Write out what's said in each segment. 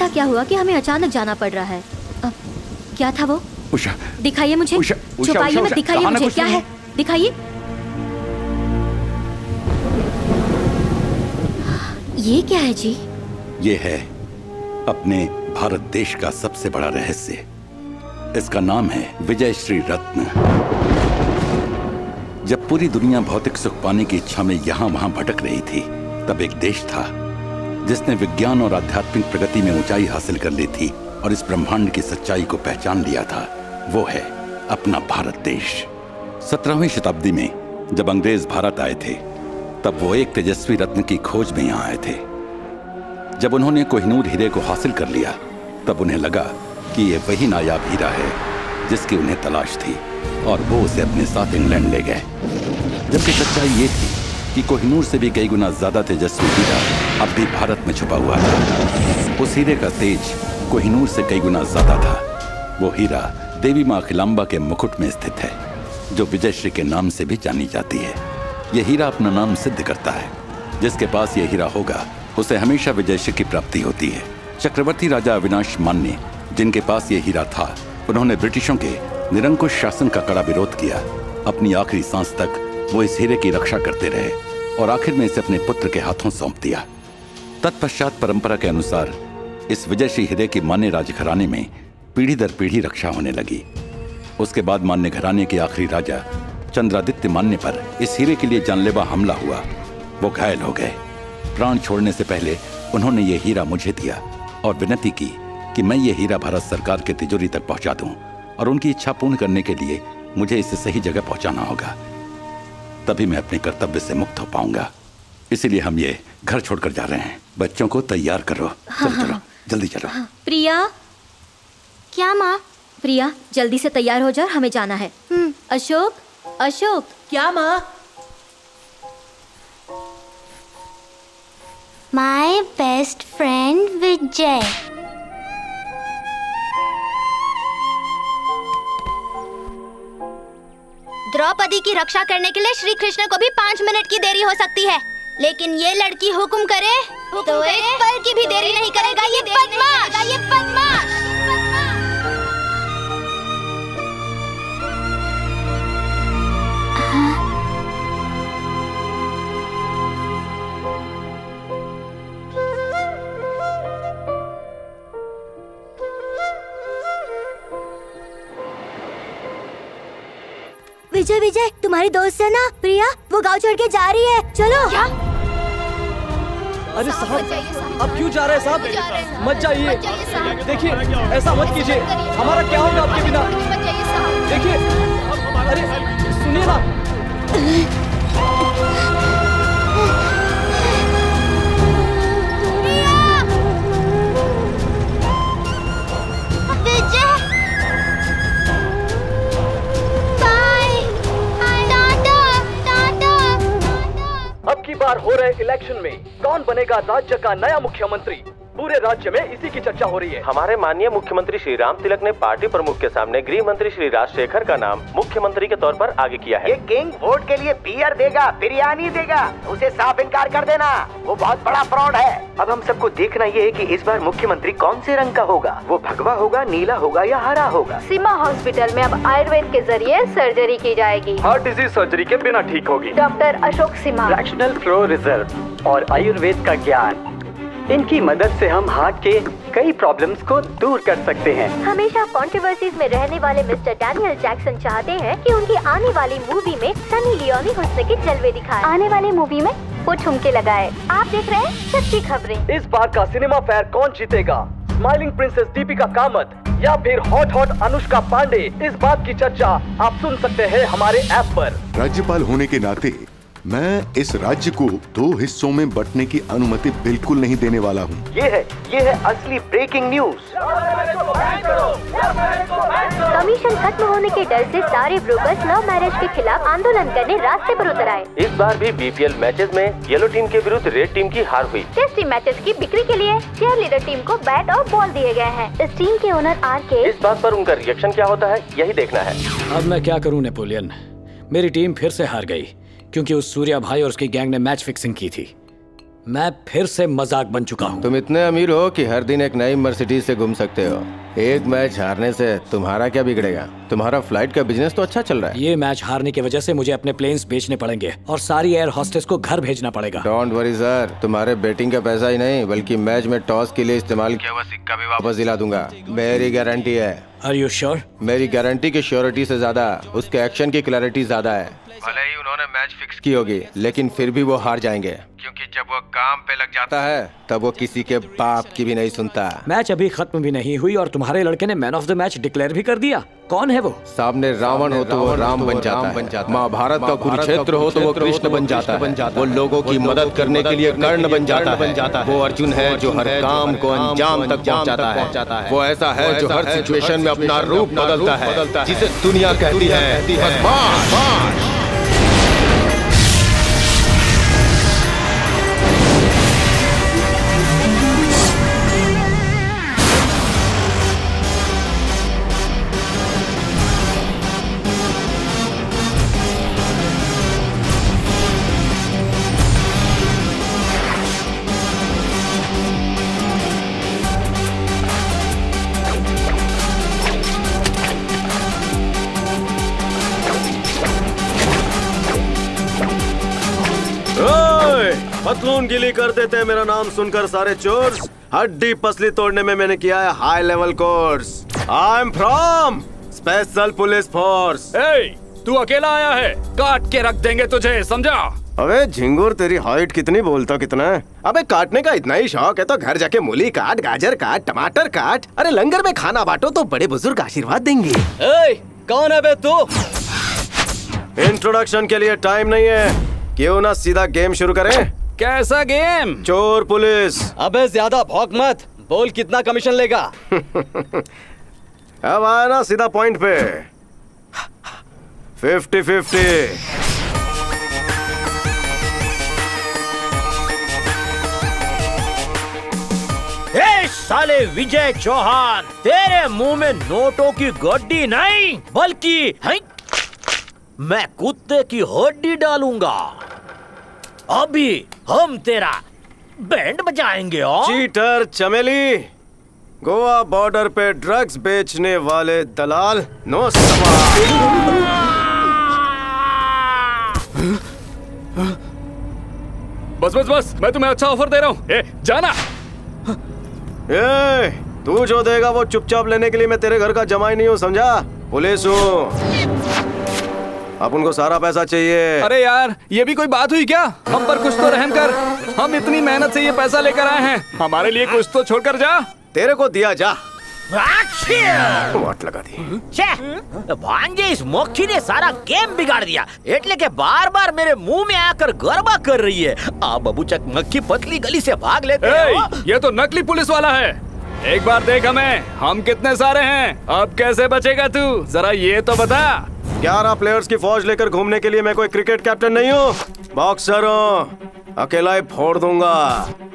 ऐसा क्या हुआ कि हमें अचानक जाना पड़ रहा है? अब क्या था वो? उषा। दिखाइए मुझे। छुपाइए मत दिखाइए मुझे क्या है? दिखाइए। ये क्या है जी? ये है अपने भारत देश का सबसे बड़ा रहस्य। इसका नाम है विजय श्री रत्न। जब पूरी दुनिया भौतिक सुख पाने की इच्छा में यहाँ वहाँ भटक रही थी तब एक देश था। जिसने विज्ञान और आध्यात्मिक प्रगति में ऊंचाई हासिल कर ली थी और इस ब्रह्मांड की सच्चाई को पहचान लिया था, वो है अपना भारत देश। सत्रहवीं शताब्दी में, जब अंग्रेज़ भारत आए थे, तब वो एक तेजस्वी रत्न की खोज में यहाँ आए थे। जब उन्होंने कोहिनूर हीरे को हासिल कर लिया, तब उन्हें लगा कि ये वही नायाब हीरा है, जिसकी उन्हें तलाश थी और वो उसे अपने साथ इंग्लैंड ले गए। जबकि सच्चाई ये थी कि कोहिनूर से भी कई गुना ज़्यादा तेजस्वी हीरा अब भी भारत में छुपा हुआ था। उस हीरे का तेज, कोहिनूर से कई गुना ज़्यादा था। वो हीरा देवी माँ खिलाम्बा के मुकुट में स्थित है, जो विजयश्री के नाम से भी जानी जाती है। यह हीरा अपना नाम सिद्ध करता है। जिसके पास यह हीरा होगा, उसे हमेशा विजयश्री की प्राप्ति होती है। चक्रवर्ती राजा अविनाश मान्य, जिनके पास यह हीरा था, उन्होंने ब्रिटिशों के निरंकुश शासन का कड़ा विरोध किया। अपनी आखिरी सांस तक वो इस हीरे की रक्षा करते रहे और आखिर में इसे अपने पुत्र के हाथों सौंप दिया। तत्पश्चात परंपरा के अनुसार इस विजयश्री हीरे की मान्य राजघराने में पीढ़ी दर पीढ़ी रक्षा होने लगी। उसके बाद मान्य घराने के आखिरी राजा चंद्रादित्य मान्य पर इस हीरे के लिए जानलेवा हमला हुआ। वो घायल हो गए। प्राण छोड़ने से पहले उन्होंने ये हीरा मुझे दिया और विनती की कि मैं ये हीरा भारत सरकार के तिजोरी तक पहुँचा दूँ और उनकी इच्छा पूर्ण करने के लिए मुझे इसे सही जगह पहुंचाना होगा। तभी मैं अपने कर्तव्य से मुक्त हो पाऊँगा। इसीलिए हम ये घर छोड़कर जा रहे हैं। बच्चों को तैयार करो। हाँ, चलो चलो। हाँ। जल्दी चलो। हाँ, प्रिया? क्या माँ? प्रिया जल्दी से तैयार हो जाओ हमें जाना है। अशोक? अशोक? क्या माँ? My best friend Vijay Draupadi की रक्षा करने के लिए श्री कृष्ण को भी पाँच मिनट की देरी हो सकती है। लेकिन ये लड़की हुक्म करे हुकुम तो करे, एक पल की भी तो देरी नहीं करेगा ये बदमाश। ये बदमाश। विजय विजय तुम्हारी दोस्त है ना प्रिया? वो गाँव छोड़ के जा रही है। चलो। क्या? अरे साहब आप क्यों जा रहे हैं साहब? मत जाइए देखिए ऐसा मत कीजिए। हमारा क्या होगा आपके बिना? देखिए अरे सुनिए ना। बार हो रहे इलेक्शन में कौन बनेगा राज्य का नया मुख्यमंत्री? पूरे राज्य में इसी की चर्चा हो रही है। हमारे माननीय मुख्यमंत्री श्री राम तिलक ने पार्टी प्रमुख के सामने गृह मंत्री श्री राजशेखर का नाम मुख्यमंत्री के तौर पर आगे किया है। ये किंग वोट के लिए बियर देगा बिरयानी देगा उसे साफ़ इनकार कर देना। वो बहुत बड़ा फ्रॉड है। अब हम सबको देखना ये है कि इस बार मुख्यमंत्री कौन से रंग का होगा? वो भगवा होगा नीला होगा या हरा होगा? सीमा हॉस्पिटल में अब आयुर्वेद के ज़रिए सर्जरी की जाएगी। हार्ट डिज़ीज़ सर्जरी के बिना ठीक होगी। Doctor Ashok Simha fractional flow reserve और आयुर्वेद का ज्ञान। इनकी मदद से हम हार्ट के कई प्रॉब्लम्स को दूर कर सकते हैं। हमेशा कंट्रोवर्सीज में रहने वाले मिस्टर डैनियल जैक्सन चाहते हैं कि उनकी आने वाली मूवी में सनी लियोनी हुस्न के जलवे दिखाए। आने वाली मूवी में वो ठुमके लगाए। आप देख रहे हैं सच्ची खबरें। इस बार का सिनेमा फेयर कौन जीतेगा? स्माइलिंग प्रिंसेस दीपिका कामत या फिर हॉट हॉट अनुष्का पांडे इस बात की चर्चा आप सुन सकते हैं हमारे ऐप पर। राज्यपाल होने के नाते मैं इस राज्य को दो हिस्सों में बंटने की अनुमति बिल्कुल नहीं देने वाला हूँ। ये है ये है असली ब्रेकिंग न्यूज़ कमीशन खत्म होने के डर से सारे ब्रोकर्स लव मैरिज के खिलाफ आंदोलन करने रास्ते पर उतर आए। इस बार भी बीपीएल मैचेस में येलो टीम के विरुद्ध रेड टीम की हार हुई। टेस्टी मैचेस की बिक्री के लिए चेयर लीडर टीम को बैट और बॉल दिए गए हैं। इस टीम के ओनर आर के इस बात आरोप उनका रिएक्शन क्या होता है यही देखना है। अब मैं क्या करूँ नेपोलियन मेरी टीम फिर ऐसी हार गई। क्योंकि उस सूर्या भाई और उसकी गैंग ने मैच फिक्सिंग की थी। मैं फिर से मज़ाक बन चुका हूँ। तुम इतने अमीर हो कि हर दिन एक नई मर्सिडीज से घूम सकते हो। एक मैच हारने से तुम्हारा क्या बिगड़ेगा? तुम्हारा फ़्लाइट का बिज़नेस तो अच्छा चल रहा है। ये मैच हारने की वजह से मुझे अपने प्लेन्स बेचने पड़ेंगे और सारी एयर हॉस्टेस को घर भेजना पड़ेगा। डोंट वरी सर तुम्हारे बेटिंग का पैसा ही नहीं बल्कि मैच में टॉस के लिए इस्तेमाल किया हुआ सिक्का भी वापस दिला दूँगा। मेरी गारंटी है। आर यू श्योर मेरी गारंटी की श्योरिटी से ज़्यादा उसके एक्शन की क्लैरिटी ज़्यादा है। भले ही उन्होंने मैच फिक्स की होगी लेकिन फिर भी वो हार जाएँगे। क्योंकि जब वो काम पे लग जाता है तब वो किसी के बाप की भी नहीं सुनता। मैच अभी खत्म भी नहीं हुई और तुम्हारे लड़के ने man of the match declare भी कर दिया। कौन है वो? सामने रावण हो तो वो राम बन जाता है। महाभारत का कुरुक्षेत्र हो तो वो कृष्ण बन जाता है। वो लोगों की मदद करने के लिए कर्ण बन जाता है। वो अर्जुन है जो हर काम को अंजाम तक पहुंचाता है। वो ऐसा है जो हर सिचुएशन में अपना रूप बदलता है जिसे दुनिया कहती है। देते हैं मेरा नाम सुनकर सारे चोर हड्डी पसली तोड़ने में मैंने किया है high level course I am from special police force तू अकेला आया है? काट के रख देंगे तुझे समझा? अबे झिंगुर तेरी हाइट कितनी बोलता कितना है? अबे काटने का इतना ही शौक है तो घर जाके मूली काट गाजर काट टमाटर काट अरे लंगर में खाना बांटो तो बड़े बुज़ुर्ग आशीर्वाद देंगे। ए, कौन है बे तू? इंट्रोडक्शन के लिए टाइम नहीं है। क्यों ना सीधा गेम शुरू करें? कैसा गेम? चोर पुलिस। अबे ज़्यादा भौक मत। बोल कितना कमीशन लेगा? अब आया ना सीधा पॉइंट पे। फिफ्टी फिफ्टी साले विजय चौहान तेरे मुँह में नोटों की गड्डी नहीं बल्कि मैं कुत्ते की हड्डी डालूँगा। अभी हम तेरा बैंड बजाएँगे और चीटर चमेली गोवा बॉर्डर पे ड्रग्स बेचने वाले दलाल नो बस बस बस मैं तुम्हें अच्छा ऑफ़र दे रहा हूँ। ए, जाना। ए, तू जो देगा वो चुपचाप लेने के लिए मैं तेरे घर का जमाई नहीं हूँ समझा? पुलिस हूँ। अब उनको सारा पैसा चाहिए। अरे यार ये भी कोई बात हुई क्या? हम पर कुछ तो रहम कर। हम इतनी मेहनत से ये पैसा लेकर आए हैं। हमारे लिए कुछ तो छोड़कर जा। तेरे को दिया जा। वाट लगा दी। तो भांजे इस मक्खी ने सारा गेम बिगाड़ दिया। एटले के बार बार मेरे मुँह में आकर गरबा कर रही है। आ बबूचक मक्खी पतली गली से भाग लेते हैं। ये तो नकली पुलिस वाला है। एक बार देख हमें हम कितने सारे हैं। अब कैसे बचेगा तू? जरा ये तो बता। ग्यारह प्लेयर्स की फौज लेकर घूमने के लिए मैं कोई क्रिकेट कैप्टन नहीं हूँ बॉक्सर हूँ अकेला ही फोड़ दूँगा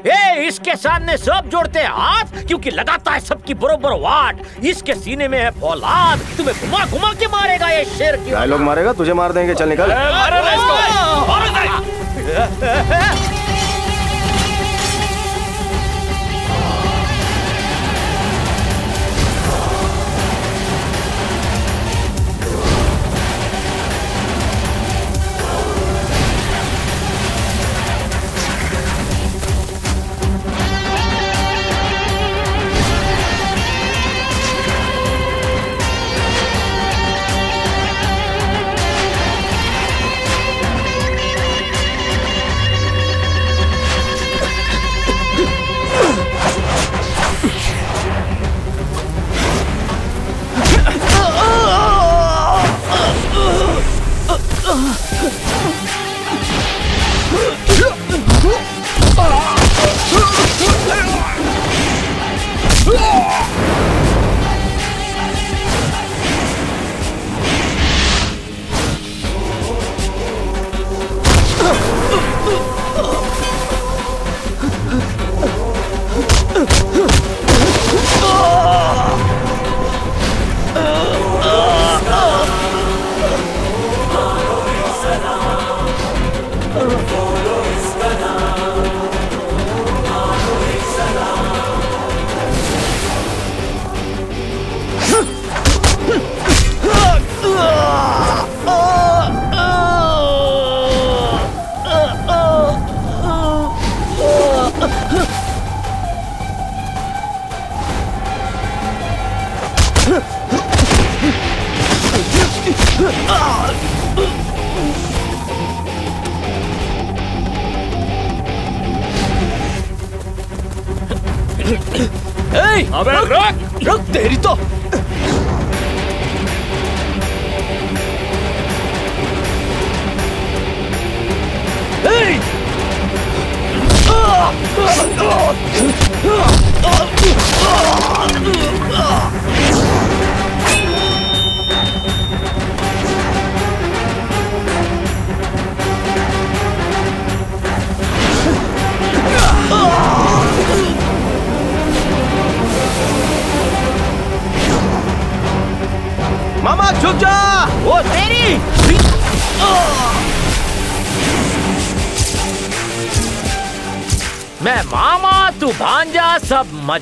ए, इसके सामने सब जोड़ते हैं हाथ क्योंकि लगाता है सबकी बरोबर वाट इसके सीने में है फौलाद तुम्हें घुमा घुमा के मारेगा ये शेर की डायलॉग मारेगा तुझे मार देंगे चल निकल ए,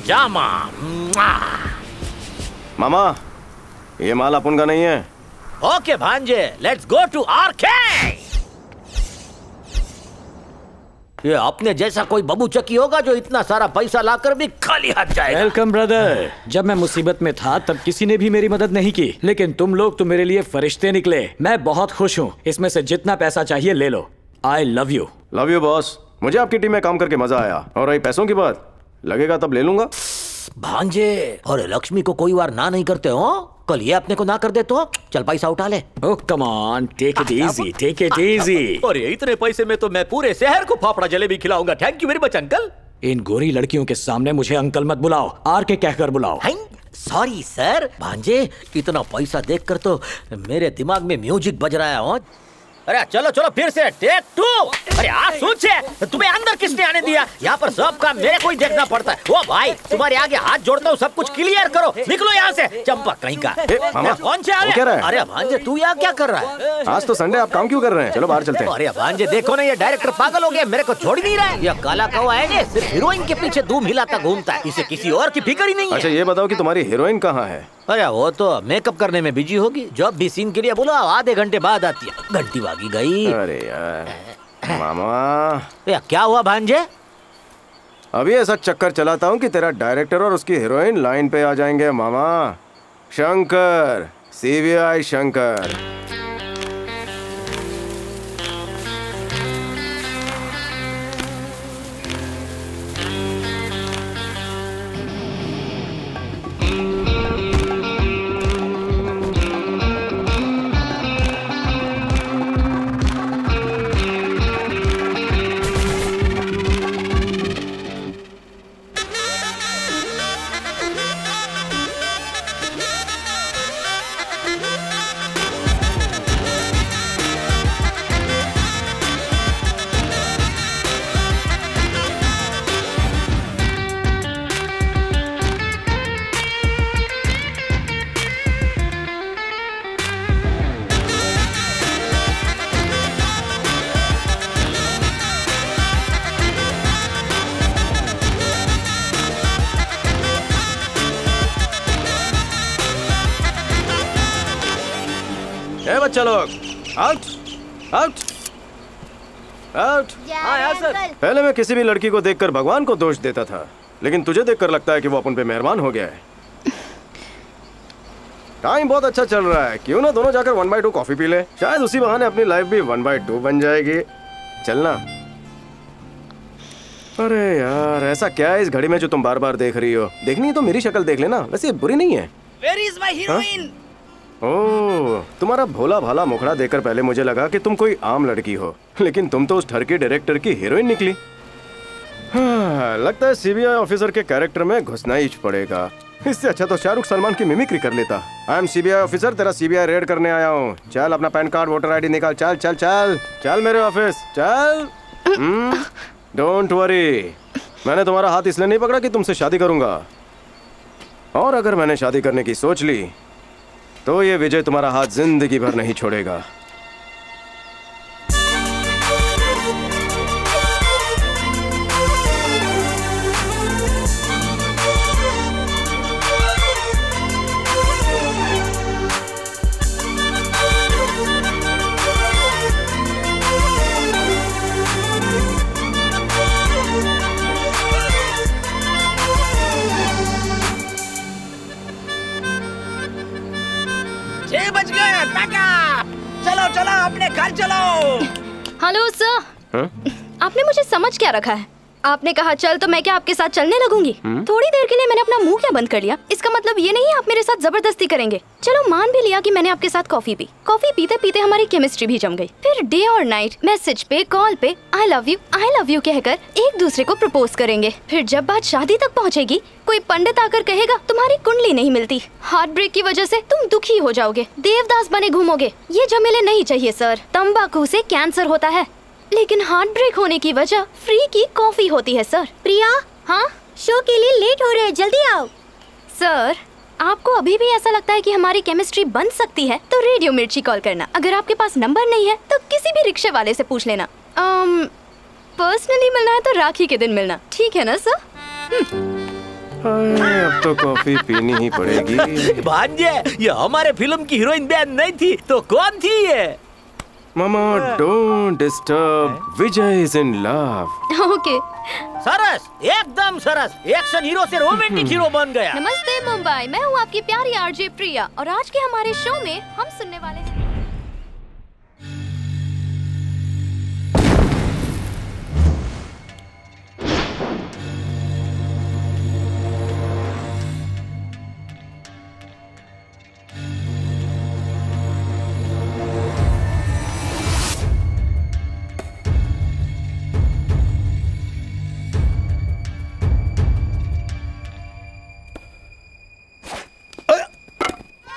मजामा मामा ये माल अपन का नहीं है। ओके भांजे लेट्स गो टू आरके ये अपने जैसा कोई बबू चक्की होगा जो इतना सारा पैसा लाकर भी खाली हाथ जाएगा। वेलकम ब्रदर जब मैं मुसीबत में था तब किसी ने भी मेरी मदद नहीं की। लेकिन तुम लोग तो मेरे लिए फरिश्ते निकले। मैं बहुत खुश हूँ। इसमें से जितना पैसा चाहिए ले लो। I love you love you boss मुझे आपकी टीम में काम करके मज़ा आया। और रही पैसों की बात? लगेगा तब ले लूँगा। भांजे और लक्ष्मी को कोई बार ना नहीं करते हो? कल ये अपने को ना कर दे तो चल पैसा उठा ले। ओह come on take it easy take it easy और ये इतने पैसे में तो मैं पूरे शहर को फाफड़ा जलेबी खिलाऊँगा। Thank you very much uncle इन गोरी लड़कियों के सामने मुझे अंकल मत बुलाओ आर के कहकर बुलाओ। सॉरी सर भांजे इतना पैसा देखकर तो मेरे दिमाग में म्यूज़िक बज रहा है हो? अरे चलो चलो फिर से। टेक टू अरे आप सोचे तुम्हें अंदर किसने आने दिया? यहाँ पर सब काम मेरे को ही देखना पड़ता है। वो भाई तुम्हारे आगे हाथ जोड़ता हूँ सब कुछ क्लियर करो। निकलो यहाँ से। चंपा कहीं का? मामा, कौन से आ रहे है? अरे भांजे तू यहाँ क्या कर रहा है? आज तो संडे आप काम क्यों कर रहे हैं? चलो बाहर चलते हैं। अरे भांजे देखो ना ये डायरेक्टर पागल हो गया मेरे को छोड़ नहीं रहा है। ये काला कौवा है ये सिर्फ़ हीरोइन के पीछे धूम हिलाता घूमता है। इसे किसी और की फ़िक्र ही नहीं अच्छा है ये बताओ की तुम्हारी हीरोइन कहाँ है? अरे वो तो मेकअप करने में बिज़ी होगी। जॉब भी सीन के लिए बोलो आधे घंटे बाद आती है। घंटी वागी गई। अरे यार मामा। या क्या हुआ भांजे? अभी ऐसा चक्कर चलाता हूँ कि तेरा डायरेक्टर और उसकी हीरोइन लाइन पे आ जाएँगे मामा। शंकर सीबीआई शंकर। पहले मैं किसी भी लड़की को देखकर भगवान को दोष देता था लेकिन तुझे देखकर लगता है कि वो अपन पे मेहरबान हो गया है। टाइम बहुत अच्छा चल रहा है। क्यों ना दोनों जाकर वन बाई टू कॉफ़ी पी ले? शायद उसी बहाने अपनी लाइफ भी वन बाई टू बन जाएगी। चलना। अरे यार ऐसा क्या है इस घड़ी में जो तुम बार बार देख रही हो? देखनी है तो मेरी शक्ल देख लेना। वैसे बुरी नहीं है। Where is my heroine? ओह तुम्हारा भोला भाला मुखड़ा देखकर पहले मुझे लगा कि तुम कोई आम लड़की हो लेकिन तुम तो उस ठरकी डायरेक्टर की हीरोइन निकली। हाँ, लगता है सीबीआई ऑफिसर के कैरेक्टर में घुसना ही पड़ेगा। इससे अच्छा तो शाहरुख सलमान की मिमिक्री कर लेता। आई एम सीबीआई ऑफिसर तेरा सीबीआई रेड करने आया हूँ। चल अपना पैन कार्ड वोटर आईडी निकाल। चल चल चल। चल मेरे ऑफ़िस चल। डोंट वरी मैंने तुम्हारा हाथ इसलिए नहीं पकड़ा कि तुमसे शादी करूँगा। और अगर मैंने शादी करने की सोच ली तो ये विजय तुम्हारा हाथ ज़िंदगी भर नहीं छोड़ेगा। हाँ? आपने मुझे समझ क्या रखा है? आपने कहा चल तो मैं क्या आपके साथ चलने लगूँगी? हम्म? थोड़ी देर के लिए मैंने अपना मुँह क्या बंद कर लिया? इसका मतलब ये नहीं आप मेरे साथ ज़बरदस्ती करेंगे। चलो मान भी लिया कि मैंने आपके साथ कॉफ़ी पी। कॉफ़ी पीते पीते हमारी केमिस्ट्री भी जम गई। फिर डे और नाइट मैसेज पे कॉल पे I love you I love you कहकर एक दूसरे को प्रपोज करेंगे। फिर जब बात शादी तक पहुँचेगी कोई पंडित आकर कहेगा तुम्हारी कुंडली नहीं मिलती। हार्ट ब्रेक की वजह से तुम दुखी हो जाओगे। देवदास बने घूमोगे। ये झमेले नहीं चाहिए सर तम्बाकू से कैंसर होता है। लेकिन हार्ट ब्रेक होने की वजह फ्री की कॉफ़ी होती है सर प्रिया हाँ? शो के लिए लेट हो रहे हैं जल्दी आओ. सर आपको अभी भी ऐसा लगता है कि हमारी केमिस्ट्री बन सकती है तो रेडियो मिर्ची कॉल करना. अगर आपके पास नंबर नहीं है तो किसी भी रिक्शे वाले से पूछ लेना. पर्सनली मिलना है तो राखी के दिन मिलना. ठीक है ना सर अब तो कॉफ़ी पीनी ही पड़ेगी। भांजे ये हमारे फ़िल्म की हीरोइन बहन नहीं थी तो कौन थी ये? मामा don't disturb. Vijay is in love. Okay. सरस एकदम सरस एक्शन हीरो से रोमांटिक हीरो बन गया नमस्ते मुंबई मैं हूँ आपकी प्यारी आरजे प्रिया और आज के हमारे शो में हम सुनने वाले हैं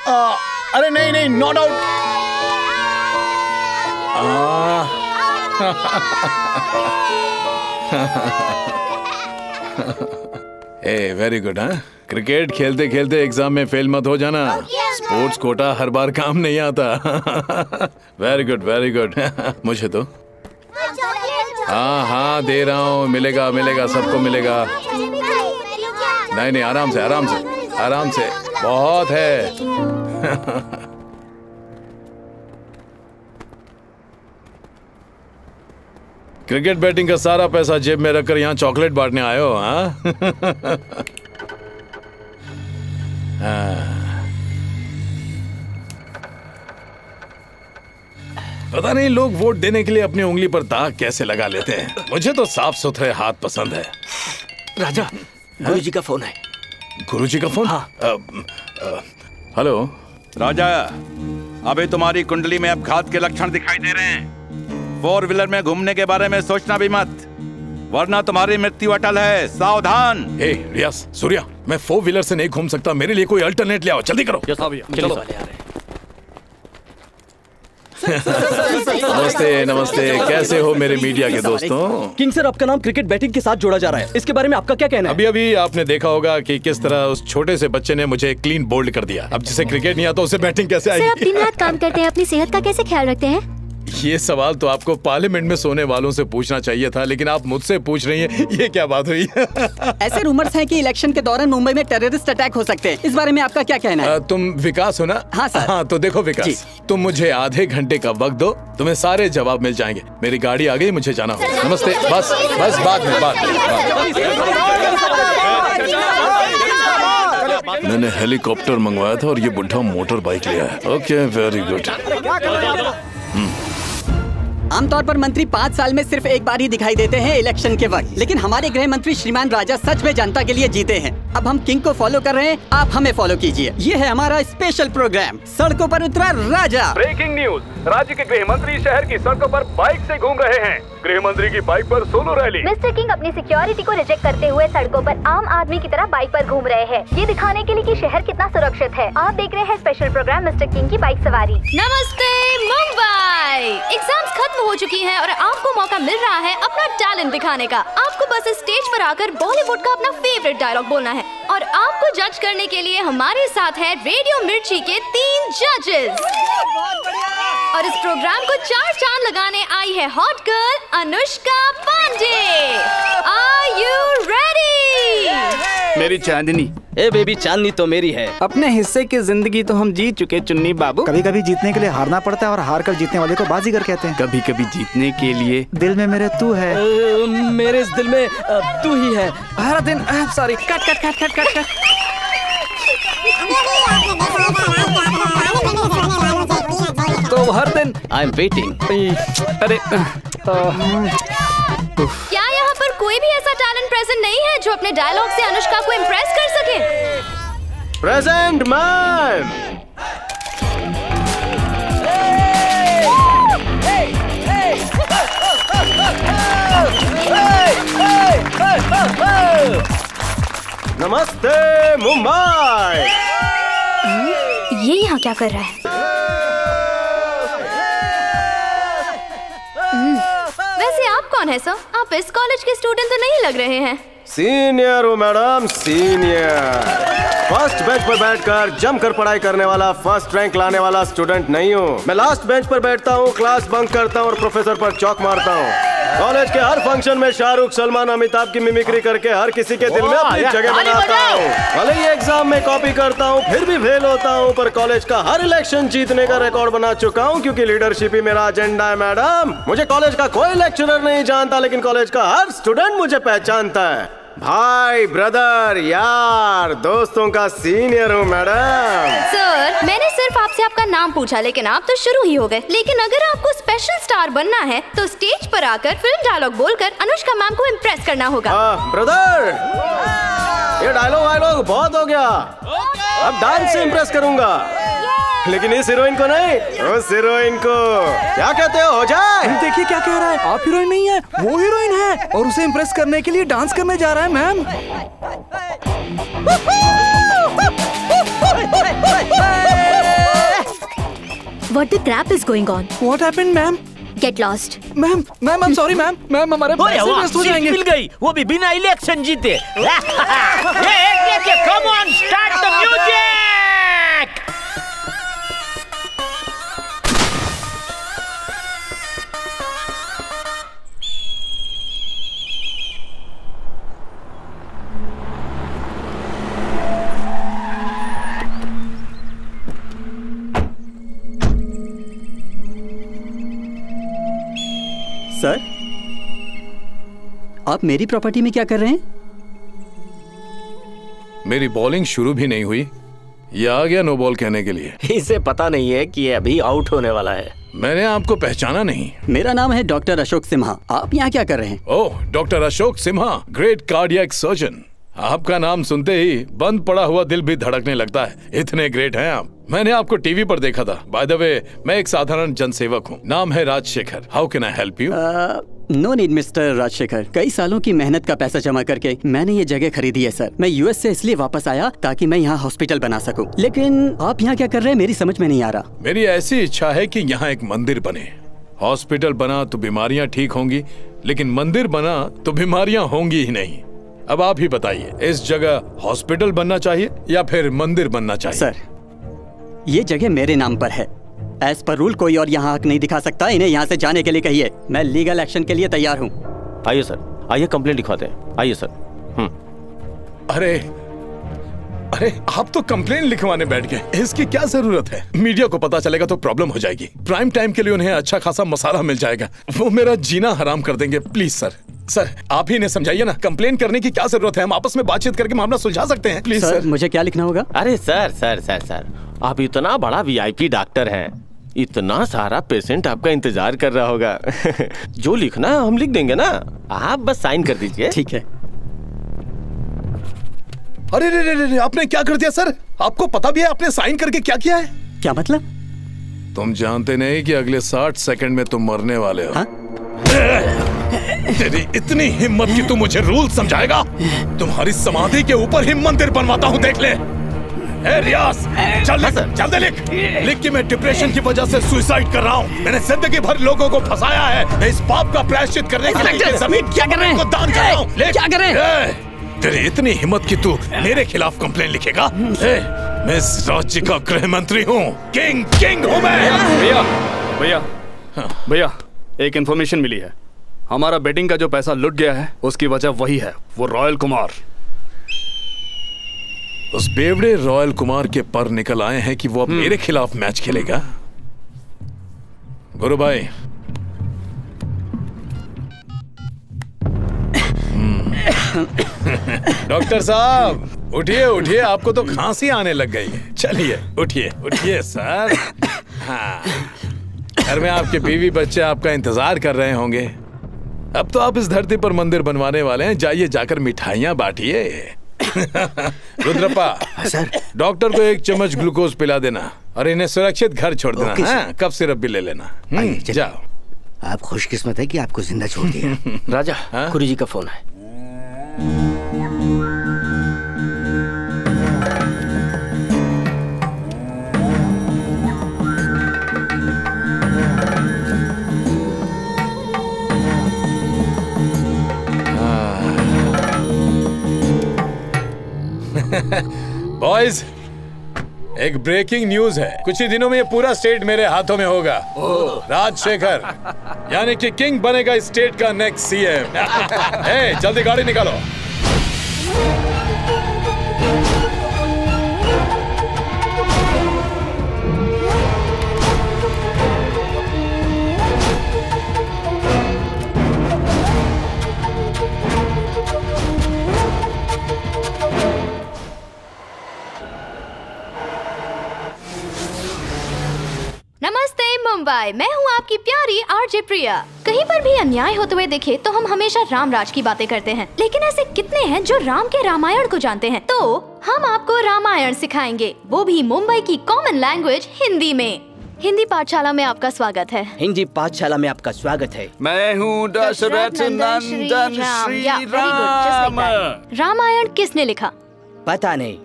आ, अरे नहीं नहीं no doubt a very good हाँ क्रिकेट खेलते खेलते एग्ज़ाम में फेल मत हो जाना. स्पोर्ट्स कोटा हर बार काम नहीं आता. वेरी गुड वेरी गुड मुझे तो. हाँ हाँ दे रहा हूँ. मिलेगा मिलेगा सबको मिलेगा. नहीं नहीं आराम से आराम से आराम से. बहुत है. क्रिकेट बैटिंग का सारा पैसा जेब में रखकर यहाँ चॉकलेट बांटने आए हो हाँ? हाँ। पता नहीं लोग वोट देने के लिए अपनी उंगली पर दाग कैसे लगा लेते हैं? मुझे तो साफ़ सुथरे हाथ पसंद है। राजा गुरु जी का फ़ोन है। गुरु जी का फ़ोन? हाँ। हेलो? राजा अभी तुम्हारी कुंडली में अपघात के लक्षण दिखाई दे रहे हैं। फोर व्हीलर में घूमने के बारे में सोचना भी मत वरना तुम्हारी मृत्यु अटल है। सावधान। हे रियास सूर्या मैं फोर व्हीलर से नहीं घूम सकता मेरे लिए कोई अल्टरनेट ले आओ जल्दी करो। चलो। नमस्ते नमस्ते कैसे हो मेरे मीडिया के दोस्तों? किंग सर आपका नाम क्रिकेट बैटिंग के साथ जोड़ा जा रहा है। इसके बारे में आपका क्या कहना है? अभी अभी आपने देखा होगा कि किस तरह उस छोटे से बच्चे ने मुझे क्लीन बोल्ड कर दिया। अब जिसे क्रिकेट नहीं आता उसे बैटिंग कैसे आई आप दिन रात काम करते हैं अपनी सेहत का कैसे ख्याल रखते हैं? ये सवाल तो आपको पार्लियामेंट में सोने वालों से पूछना चाहिए था लेकिन आप मुझसे पूछ रही हैं ये क्या बात हुई? ऐसे रूमर्स हैं कि इलेक्शन के दौरान मुंबई में टेररिस्ट अटैक हो सकते हैं। इस बारे में आपका क्या कहना है? अ, तुम विकास हो ना? हाँ सर। हाँ तो देखो विकास तुम मुझे आधे घंटे का वक्त दो तुम्हें सारे जवाब मिल जाएँगे। मेरी गाड़ी आ गई मुझे जाना होगा। नमस्ते बस बस बाद में में। मैंने हेलीकॉप्टर मंगवाया था और ये बुढ़ा मोटर बाइक लिया है ओके वेरी गुड आमतौर पर मंत्री पाँच साल में सिर्फ़ एक बार ही दिखाई देते हैं इलेक्शन के वक्त, लेकिन हमारे गृह मंत्री श्रीमान राजा सच में जनता के लिए जीते हैं। अब हम किंग को फॉलो कर रहे हैं, आप हमें फॉलो कीजिए। ये है हमारा स्पेशल प्रोग्राम सड़कों पर उतरा राजा। ब्रेकिंग न्यूज़ राज्य के गृह मंत्री शहर की सड़कों पर बाइक से घूम रहे हैं। गृह मंत्री की बाइक पर सोलो रैली। मिस्टर किंग अपनी सिक्योरिटी को रिजेक्ट करते हुए सड़कों पर आम आदमी की तरह बाइक पर घूम रहे हैं। ये दिखाने के लिए कि शहर कितना सुरक्षित है। आप देख रहे हैं स्पेशल प्रोग्राम मिस्टर किंग की बाइक सवारी। नमस्ते मुंबई! एग्ज़ाम्स खत्म हो चुकी है और आपको मौका मिल रहा है अपना टैलेंट दिखाने का। आपको बस स्टेज पर आकर बॉलीवुड का अपना फेवरेट डायलॉग बोलना है। और आपको जज करने के लिए हमारे साथ है रेडियो मिर्ची के तीन जजेस और इस प्रोग्राम को चार चाँद लगाने आई है hot girl Anushka Pandey. Are you ready मेरी चांदनी। ए बेबी चांदनी तो मेरी है। अपने हिस्से की ज़िंदगी तो हम जीत चुके चुन्नी बाबू। कभी कभी जीतने के लिए हारना पड़ता है और हार कर जीतने वाले को बाजीगर कहते हैं। कभी कभी जीतने के लिए। दिल में मेरे तू है। मेरे इस दिल में तू ही है। हर दिन sorry cut cut cut cut cut cut तो हर दिन आई एम वेटिंग अरे क्या यहाँ पर कोई भी ऐसा टैलेंट प्रेजेंट नहीं है जो अपने डायलॉग से अनुष्का को इम्प्रेस कर सके? प्रेजेंट मैम नमस्ते मुंबई! ये यहाँ क्या कर रहा है? वैसे आप कौन है सर आप इस कॉलेज के स्टूडेंट तो नहीं लग रहे हैं। सीनियर हूँ मैडम सीनियर। फ़र्स्ट बेंच पर बैठकर जमकर पढ़ाई करने वाला फ़र्स्ट रैंक लाने वाला स्टूडेंट नहीं हूँ। मैं लास्ट बेंच पर बैठता हूँ क्लास बंक करता हूँ और प्रोफेसर पर चौक मारता हूँ। कॉलेज के हर फ़ंक्शन में शाहरुख सलमान अमिताभ की मिमिक्री करके हर किसी के दिल में अपनी जगह बनाता हूँ। भले ही एग्ज़ाम में कॉपी करता हूँ फिर भी फेल होता हूँ पर कॉलेज का हर इलेक्शन जीतने का रिकॉर्ड बना चुका हूँ क्योंकि लीडरशिप ही मेरा एजेंडा है मैडम। मुझे कॉलेज का कोई लेक्चरर नहीं जानता लेकिन कॉलेज का हर स्टूडेंट मुझे पहचानता है। भाई ब्रदर यार दोस्तों का सीनियर हूँ मैडम सर मैंने सिर्फ़ आपसे आपका नाम पूछा लेकिन आप तो शुरू ही हो गए। लेकिन अगर आपको स्पेशल स्टार बनना है तो स्टेज पर आकर फ़िल्म डायलॉग बोलकर अनुष्का मैम को इम्प्रेस करना होगा। आ, ब्रदर ये डायलॉग वायलॉग बहुत हो गया। अब डांस से इम्प्रेस करूँगा। लेकिन इस हीरोइन को नहीं। उस हीरोइन को। क्या कहते हो? हो जाए। देखिए क्या कह रहा है। आप हीरोइन नहीं है वो हीरोइन है। और उसे इम्प्रेस करने के लिए डांस करने जा रहा है ma'am. What the crap is going on? What happened, ma'am? Get lost ma'am ma'am I am sorry ma'am ma'am हमारे पैसे वेस्ट हो जाएँगे। मिल गई। वो भी बिना इलेक्शन जीते। Come on start sir? आप मेरी प्रॉपर्टी में क्या कर रहे हैं? मेरी बॉलिंग शुरू भी नहीं हुई। ये आ गया नो बॉल कहने के लिए। इसे पता नहीं है कि ये अभी आउट होने वाला है। मैंने आपको पहचाना नहीं। मेरा नाम है डॉक्टर अशोक सिम्हा आप यहाँ क्या कर रहे हैं? ओह doctor Ashok Simha great cardiac surgeon आपका नाम सुनते ही बंद पड़ा हुआ दिल भी धड़कने लगता है। इतने ग्रेट हैं आप। मैंने आपको टीवी पर देखा था। बाय द वे मैं एक साधारण जनसेवक हूँ। नाम है Rajashekhar. How can I help you no need mister Rajashekhar. कई सालों की मेहनत का पैसा जमा करके मैंने ये जगह खरीदी है सर मैं यूएस से इसलिए वापस आया ताकि मैं यहाँ हॉस्पिटल बना सकूँ। लेकिन आप यहाँ क्या कर रहे हैं? मेरी समझ में नहीं आ रहा। मेरी ऐसी इच्छा है कि यहाँ एक मंदिर बने। हॉस्पिटल बना तो बीमारियाँ ठीक होंगी लेकिन मंदिर बना तो बीमारियाँ होंगी ही नहीं। अब आप ही बताइए इस जगह हॉस्पिटल बनना चाहिए या फिर मंदिर बनना चाहिए? सर ये जगह मेरे नाम पर है। एज पर रूल कोई और यहाँ हक नहीं दिखा सकता। इन्हें यहाँ से जाने के लिए कहिए। मैं लीगल एक्शन के लिए तैयार हूँ। आइए सर। आइए कंप्लेंट लिखवाते हैं। आइए सर। अरे अरे आप तो कंप्लेन लिखवाने बैठ गए। इसकी क्या ज़रूरत है? मीडिया को पता चलेगा तो प्रॉब्लम हो जाएगी। प्राइम टाइम के लिए उन्हें अच्छा खासा मसाला मिल जाएगा। वो मेरा जीना हराम कर देंगे। प्लीज़ सर सर आप ही इन्हें समझाइए ना। कंप्लेन करने की क्या ज़रूरत है? हम आपस में बातचीत करके मामला सुलझा सकते हैं। प्लीज़ सर, सर मुझे क्या लिखना होगा? अरे सर सर सर सर आप इतना बड़ा वीआईपी डॉक्टर हैं। इतना सारा पेशेंट आपका इंतज़ार कर रहा होगा। जो लिखना है हम लिख देंगे ना। आप बस साइन कर दीजिए। ठीक है। अरे रे रे रे रे, आपने क्या कर दिया सर आपको पता भी है आपने साइन करके क्या किया है? क्या मतलब? तुम जानते नहीं कि अगले साठ सेकंड में तुम मरने वाले हो? तेरी इतनी हिम्मत कि तू मुझे रूल समझाएगा? तुम्हारी समाधि के ऊपर ही मंदिर बनवाता हूँ देख ले। ए रियाज चल लिख जल्दी लिख। लिख कि मैं डिप्रेशन की वजह से सुसाइड कर रहा हूँ। मैंने ज़िंदगी भर लोगों को फंसाया है। मैं इस पाप का प्रायश्चित करने के लिए ज़मीन क्या कर रहे हैं? दान कर रहा हूँ। क्या कर रहे हैं? तेरी इतनी हिम्मत कि तू मेरे खिलाफ कंप्लेन लिखेगा? ए, मैं इस राज्य का गृह मंत्री हूँ। किंग किंग हूँ मैं। भैया भैया भैया एक इन्फॉर्मेशन मिली है। हमारा बेटिंग का जो पैसा लुट गया है उसकी वजह वही है वो रॉयल कुमार। उस बेवड़े रॉयल कुमार के पर निकल आए हैं कि वो अब मेरे खिलाफ मैच खेलेगा। गुरु भाई। हम्म। डॉक्टर साहब उठिए उठिए आपको तो खांसी आने लग गई है। चलिए उठिए उठिए सर। हाँ। घर में आपके बीवी बच्चे आपका इंतज़ार कर रहे होंगे। अब तो आप इस धरती पर मंदिर बनवाने वाले हैं। जाइए जाकर मिठाइयाँ बांटिए। रुद्रप्पा सर। डॉक्टर को एक चम्मच ग्लूकोज पिला देना और इन्हें सुरक्षित घर छोड़ देना। हाँ, कब सिरप भी ले लेना। हम्म, जाओ। आप खुशकिस्मत है कि आपको ज़िंदा छोड़ दिया। राजा गुरु जी का फ़ोन है। बॉयज़ एक ब्रेकिंग न्यूज़ है। कुछ ही दिनों में ये पूरा स्टेट मेरे हाथों में होगा। राजशेखर, यानी कि किंग बनेगा स्टेट का नेक्स्ट सीएम ए जल्दी गाड़ी निकालो। नमस्ते मुंबई। मैं हूँ आपकी प्यारी आरजे प्रिया। कहीं पर भी अन्याय होते हुए देखे तो हम हमेशा राम राज की बातें करते हैं। लेकिन ऐसे कितने हैं जो राम के रामायण को जानते हैं? तो हम आपको रामायण सिखाएँगे। वो भी मुंबई की कॉमन लैंग्वेज हिंदी में। हिंदी पाठशाला में आपका स्वागत है। हिंदी पाठशाला में आपका स्वागत है। मैं हूँ दशरथ नंदन श्री राम। रामायण किसने लिखा? पता नहीं।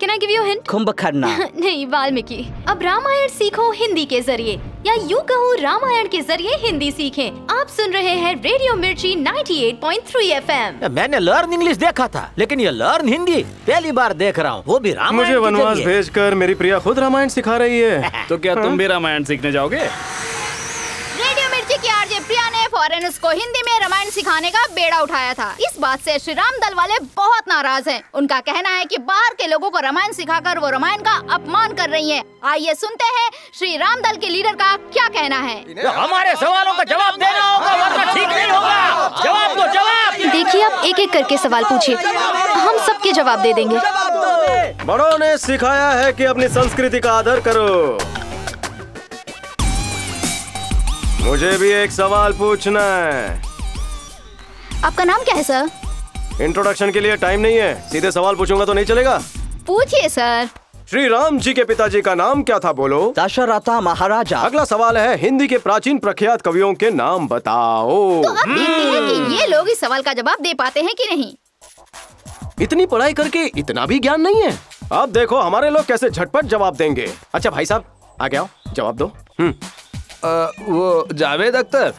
Can I give you hint Kumbhakarna नहीं वाल्मीकि अब रामायण सीखो हिंदी के ज़रिए या यूँ कहूँ रामायण के ज़रिए हिंदी सीखें। आप सुन रहे हैं रेडियो मिर्ची 98.3 एफएम। मैंने लर्न इंग्लिश देखा था लेकिन ये लर्न हिंदी पहली बार देख रहा हूँ वो भी रामायण मुझे वनवास भेज भेजकर मेरी प्रिया खुद रामायण सिखा रही है। तो क्या तुम भी रामायण सीखने जाओगे रेडियो मिर्ची की आरजे प्रिया ने फॉरेनर्स को हिंदी में रामायण सिखाने का बेड़ा उठाया था। इस बात से श्री राम दल वाले बहुत नाराज़ हैं। उनका कहना है कि बाहर के लोगों को रामायण सिखाकर वो रामायण का अपमान कर रही हैं। आइए सुनते हैं श्री राम दल के लीडर का क्या कहना है। हमारे सवालों का जवाब देना होगा वरना ठीक नहीं होगा। जवाब दो जवाब। देखिए आप एक एक करके सवाल पूछिए। हम सबके जवाब दे देंगे। बड़ों ने सिखाया है कि अपनी संस्कृति का आदर करो। मुझे भी एक सवाल पूछना है। आपका नाम क्या है सर? इंट्रोडक्शन के लिए टाइम नहीं है। सीधे सवाल पूछूँगा तो नहीं चलेगा? पूछिए सर। श्री राम जी के पिताजी का नाम क्या था बोलो? दशरथा महाराजा। अगला सवाल है हिंदी के प्राचीन प्रख्यात कवियों के नाम बताओ। तो अब देखते हैं कि ये लोग इस सवाल का जवाब दे पाते हैं कि नहीं। इतनी पढ़ाई करके इतना भी ज्ञान नहीं है। अब देखो हमारे लोग कैसे झटपट जवाब देंगे। अच्छा भाई साहब आ गया जवाब दो। हम्म। वो जावेद अख्तर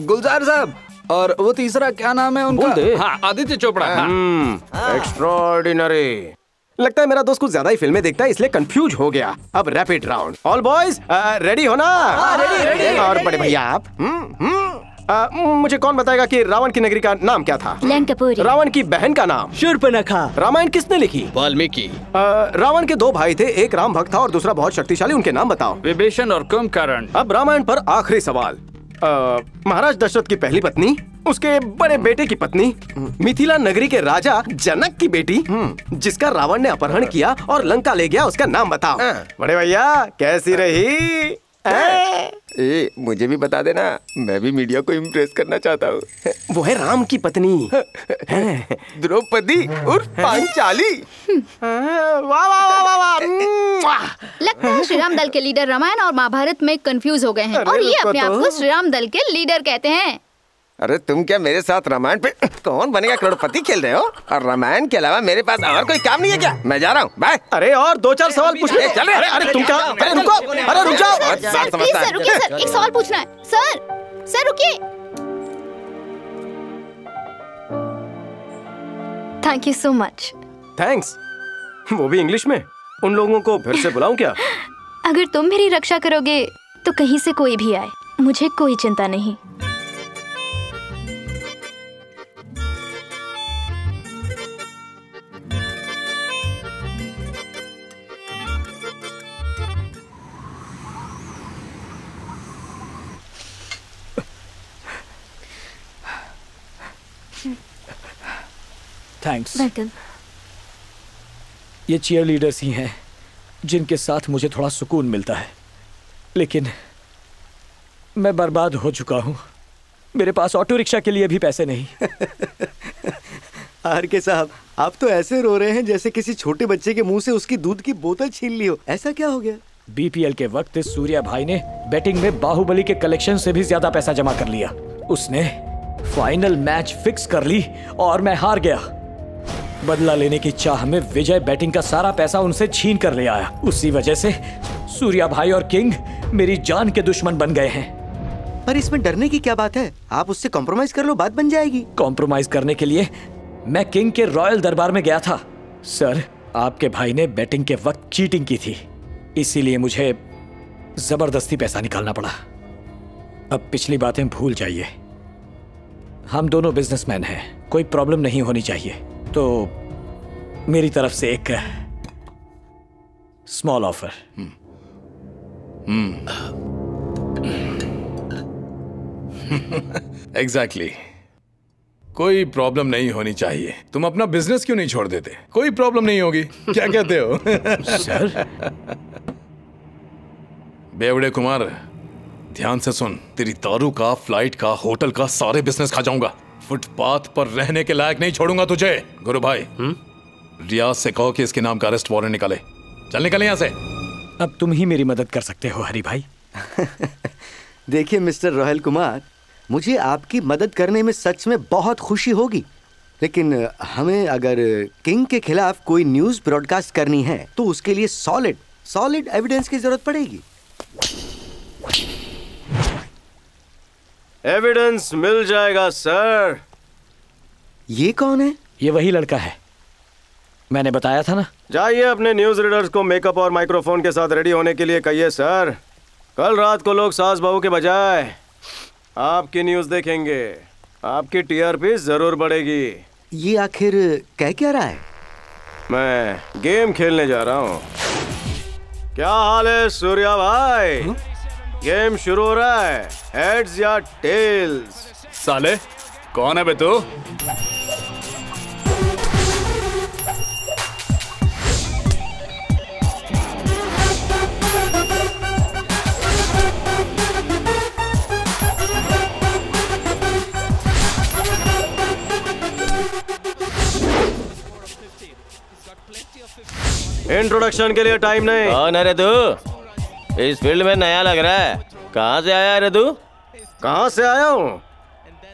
गुलजार साहब और वो तीसरा क्या नाम है उनका? हाँ आदित्य चोपड़ा। हाँ। एक्स्ट्रॉर्डिनरी लगता है मेरा दोस्त कुछ ज़्यादा ही फ़िल्में देखता है इसलिए कंफ्यूज हो गया। अब rapid round all boys ready हो ना रेडी रेडी और. बड़े भैया आप। हम्म, हम्म। अ, मुझे कौन बताएगा कि रावण की नगरी का नाम क्या था? लंकापुरी रावण की बहन का नाम। शूर्पणखा रामायण किसने लिखी? वाल्मीकि। रावण के दो भाई थे एक राम भक्त था और दूसरा बहुत शक्तिशाली उनके नाम बताओ। विभीषण और कुंभकर्ण अब रामायण पर आखिरी सवाल। महाराज दशरथ की पहली पत्नी उसके बड़े बेटे की पत्नी मिथिला नगरी के राजा जनक की बेटी जिसका रावण ने अपहरण किया और लंका ले गया उसका नाम बताओ। बड़े भैया कैसी रही? ए, मुझे भी बता देना मैं भी मीडिया को इम्प्रेस करना चाहता हूँ। वो है राम की पत्नी। द्रौपदी उर्फ़ पांचाली। वाह वाह वाह वाह वाह। लगता है श्रीराम दल के लीडर रामायण और महाभारत में कंफ्यूज हो गए हैं। और ये अपने आप तो। को श्रीराम दल के लीडर कहते हैं। अरे तुम क्या मेरे साथ रामायण पे कौन बनेगा? करोड़पति खेल रहे हो? और रामायण के अलावा मेरे पास और कोई काम नहीं है क्या? मैं जा रहा हूँ। बाय अरे और दो चार सवाल पूछ। ए, चल अरे अरे तुम क्या? अरे रुको। अरे रुक जाओ। सर प्लीज़ सर रुकिए सर। एक सवाल पूछना है। सर सर रुकिए। Thank you so much thanks वो भी इंग्लिश में? उन लोगों को फिर से बुलाऊं क्या? अगर तुम मेरी रक्षा करोगे तो कहीं से कोई भी आए। मुझे कोई चिंता नहीं। थैंक्स वेलकम ये चीयर लीडर्स ही हैं जिनके साथ मुझे थोड़ा सुकून मिलता है। लेकिन मैं बर्बाद हो चुका हूँ। मेरे पास ऑटो रिक्शा के लिए भी पैसे नहीं। आर के साहब आप तो ऐसे रो रहे हैं जैसे किसी छोटे बच्चे के मुँह से उसकी दूध की बोतल छीन ली हो। ऐसा क्या हो गया? बीपीएल के वक्त सूर्या भाई ने बैटिंग में बाहुबली के कलेक्शन से भी ज़्यादा पैसा जमा कर लिया। उसने फाइनल मैच फिक्स कर ली और मैं हार गया। बदला लेने की चाह में विजय बैटिंग का सारा पैसा उनसे छीन कर ले आया। उसी वजह से सूर्या भाई और किंग मेरी जान के दुश्मन बन गए हैं। पर इसमें डरने की क्या बात है? आप उससे कॉम्प्रोमाइज कर लो बात बन जाएगी। कॉम्प्रोमाइज करने के लिए मैं किंग के रॉयल दरबार में गया था। सर आपके भाई ने बैटिंग के वक्त चीटिंग की थी। इसीलिए मुझे ज़बरदस्ती पैसा निकालना पड़ा। अब पिछली बातें भूल जाइए। हम दोनों बिजनेसमैन हैं कोई प्रॉब्लम नहीं होनी चाहिए। तो मेरी तरफ़ से एक स्मॉल ऑफ़र एग्जैक्टली कोई प्रॉब्लम नहीं होनी चाहिए। तुम अपना बिज़नेस क्यों नहीं छोड़ देते? कोई प्रॉब्लम नहीं होगी। क्या कहते हो? सर बेवड़े कुमार ध्यान से सुन। तेरी दारू का फ़्लाइट का होटल का सारे बिज़नेस खा जाऊँगा। फुटपाथ पर रहने के लायक नहीं छोड़ूँगा तुझे। गुरु भाई रियाज से कहो कि इसके नाम का अरेस्ट वारंट निकाले। चल निकल यहाँ से। अब तुम ही मेरी मदद कर सकते हो हरी भाई। देखिए मिस्टर रोहल कुमार मुझे आपकी मदद करने में सच में बहुत खुशी होगी। लेकिन हमें अगर किंग के खिलाफ कोई न्यूज़ ब्रॉडकास्ट करनी है तो उसके लिए सॉलिड सॉलिड एविडेंस की ज़रूरत पड़ेगी। एविडेंस मिल जाएगा सर ये कौन है? ये वही लड़का है। मैंने बताया था ना। जाइए अपने न्यूज़ रीडर्स को मेकअप और माइक्रोफोन के साथ रेडी होने के लिए कहिए सर कल रात को लोग सास बहू के बजाय आपकी न्यूज़ देखेंगे। आपकी टीआरपी ज़रूर बढ़ेगी। ये आखिर कह क्या रहा है? मैं गेम खेलने जा रहा हूँ। क्या हाल है सूर्या भाई? गेम शुरू हो रहा है। हेड्स या टेल्स साले कौन है बे तू? इंट्रोडक्शन के लिए टाइम नहीं। कौन है रे तू? इस फ़ील्ड में नया लग रहा है। कहाँ से आया रे तू कहाँ से आया हूँ?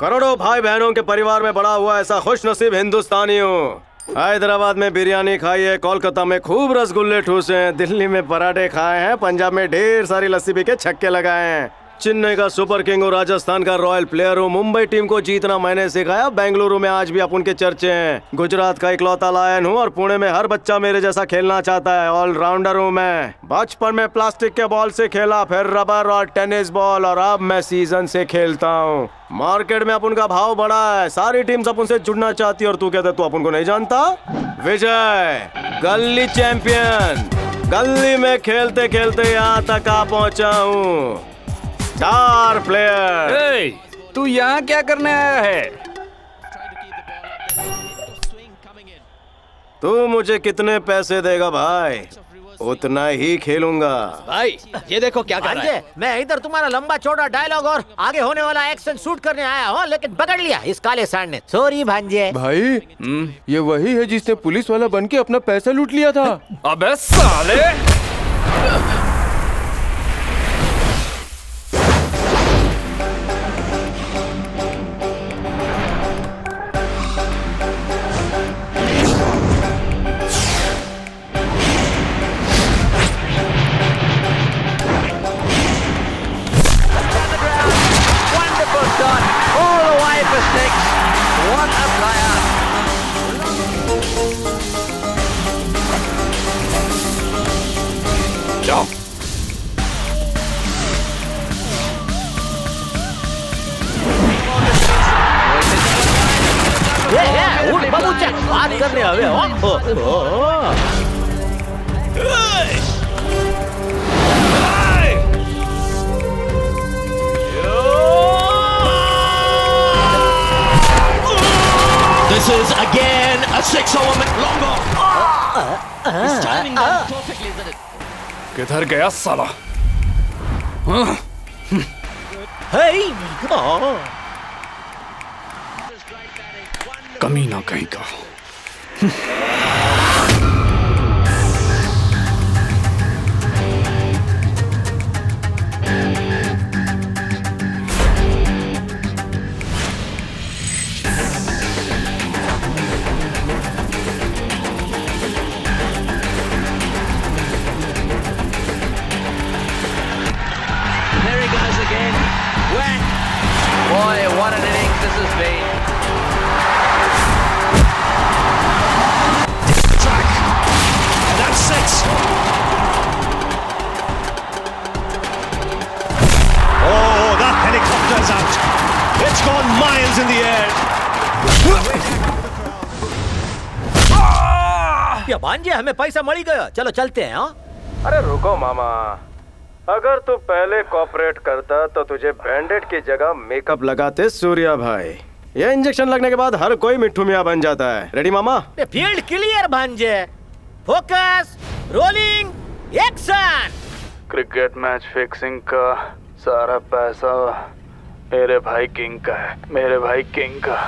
करोड़ों भाई बहनों के परिवार में बड़ा हुआ ऐसा खुश नसीब हिंदुस्तानी हूँ। हैदराबाद में बिरयानी खाई है, कोलकाता में खूब रसगुल्ले ठूसे हैं, दिल्ली में पराठे खाए हैं, पंजाब में ढेर सारी लस्सी पी के छक्के लगाए हैं। चेन्नई का सुपर किंग और राजस्थान का रॉयल प्लेयर हूँ। मुंबई टीम को जीतना मैंने सिखाया। बेंगलुरु में आज भी अपन के चर्चे हैं। गुजरात का इकलौता लायन हूँ और पुणे में हर बच्चा मेरे जैसा खेलना चाहता है। ऑलराउंडर हूँ मैं। बचपन में प्लास्टिक के बॉल से खेला, फिर रबर और टेनिस बॉल, और अब मैं सीज़न से खेलता हूँ। मार्केट में अपन का भाव बढ़ा है। सारी टीम्स अपन से जुड़ना चाहती है और तू कहते तू अपन को नहीं जानता? विजय, गली चैंपियन। गली में खेलते खेलते यहाँ तक आ पहुँचा हूँ। Star player. तू यहाँ क्या करने आया है? तू मुझे कितने पैसे देगा भाई? उतना ही खेलूँगा। भाई ये देखो क्या कर रहा है। मैं इधर तुम्हारा लंबा चौड़ा डायलॉग और आगे होने वाला एक्शन शूट करने आया हूँ लेकिन पकड़ लिया इस काले सांड ने। सॉरी भांजे। भाई ये वही है जिसने पुलिस वाला बन के अपना पैसा लूट लिया था। अबे साले! किधर गया साला पैसा मળી गया। चलो चलते हैं हाँ? अरे रुको मामा। अगर तू पहले कॉपरेट करता तो तुझे बैंडेड की जगह मेकअप लगाते सूर्या भाई। ये इंजेक्शन लगने के बाद हर कोई मिट्टू मिया बन जाता है। रेडी मामा? फ़ील्ड क्लियर भांजे focus rolling action cricket match fixing का सारा पैसा मेरे भाई किंग का है। मेरे भाई किंग का।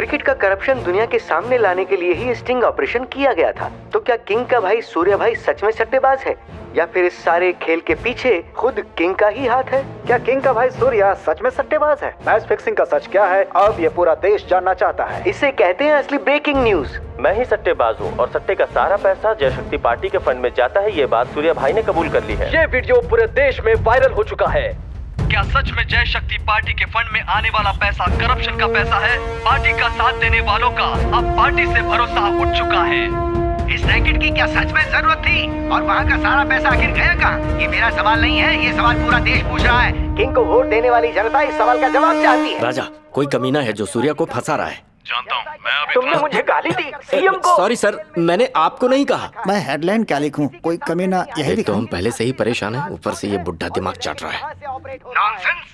क्रिकेट का करप्शन दुनिया के सामने लाने के लिए ही स्टिंग ऑपरेशन किया गया था। तो क्या किंग का भाई सूर्य भाई सच में सट्टेबाज है? या फिर इस सारे खेल के पीछे खुद किंग का ही हाथ है? क्या किंग का भाई सूर्या सच में सट्टेबाज है? मैच फिक्सिंग का सच क्या है? अब ये पूरा देश जानना चाहता है। इसे कहते हैं असली ब्रेकिंग न्यूज़ मैं ही सट्टेबाज हूँ और सट्टे का सारा पैसा जय शक्ति पार्टी के फंड में जाता है ये बात सूर्या भाई ने कबूल कर ली है। ये वीडियो पूरे देश में वायरल हो चुका है। क्या सच में जय शक्ति पार्टी के फंड में आने वाला पैसा करप्शन का पैसा है? पार्टी का साथ देने वालों का अब पार्टी से भरोसा उठ चुका है। इस रैकेट की क्या सच में ज़रूरत थी? और वहाँ का सारा पैसा आखिर गया कहाँ? ये मेरा सवाल नहीं है, ये सवाल पूरा देश पूछ रहा है। किंग को वोट देने वाली जनता इस सवाल का जवाब चाहती है। राजा, कोई कमीना है जो सूर्या को फंसा रहा है। जानता हूँ। मैं अभी तुमने मुझे गाली दी। सीएम को सॉरी सर मैंने आपको नहीं कहा। मैं हेडलाइन क्या लिखूं? कोई कमी ना यही तो हम पहले से ही परेशान है। ऊपर से ये बुढ़ा दिमाग चाट रहा है।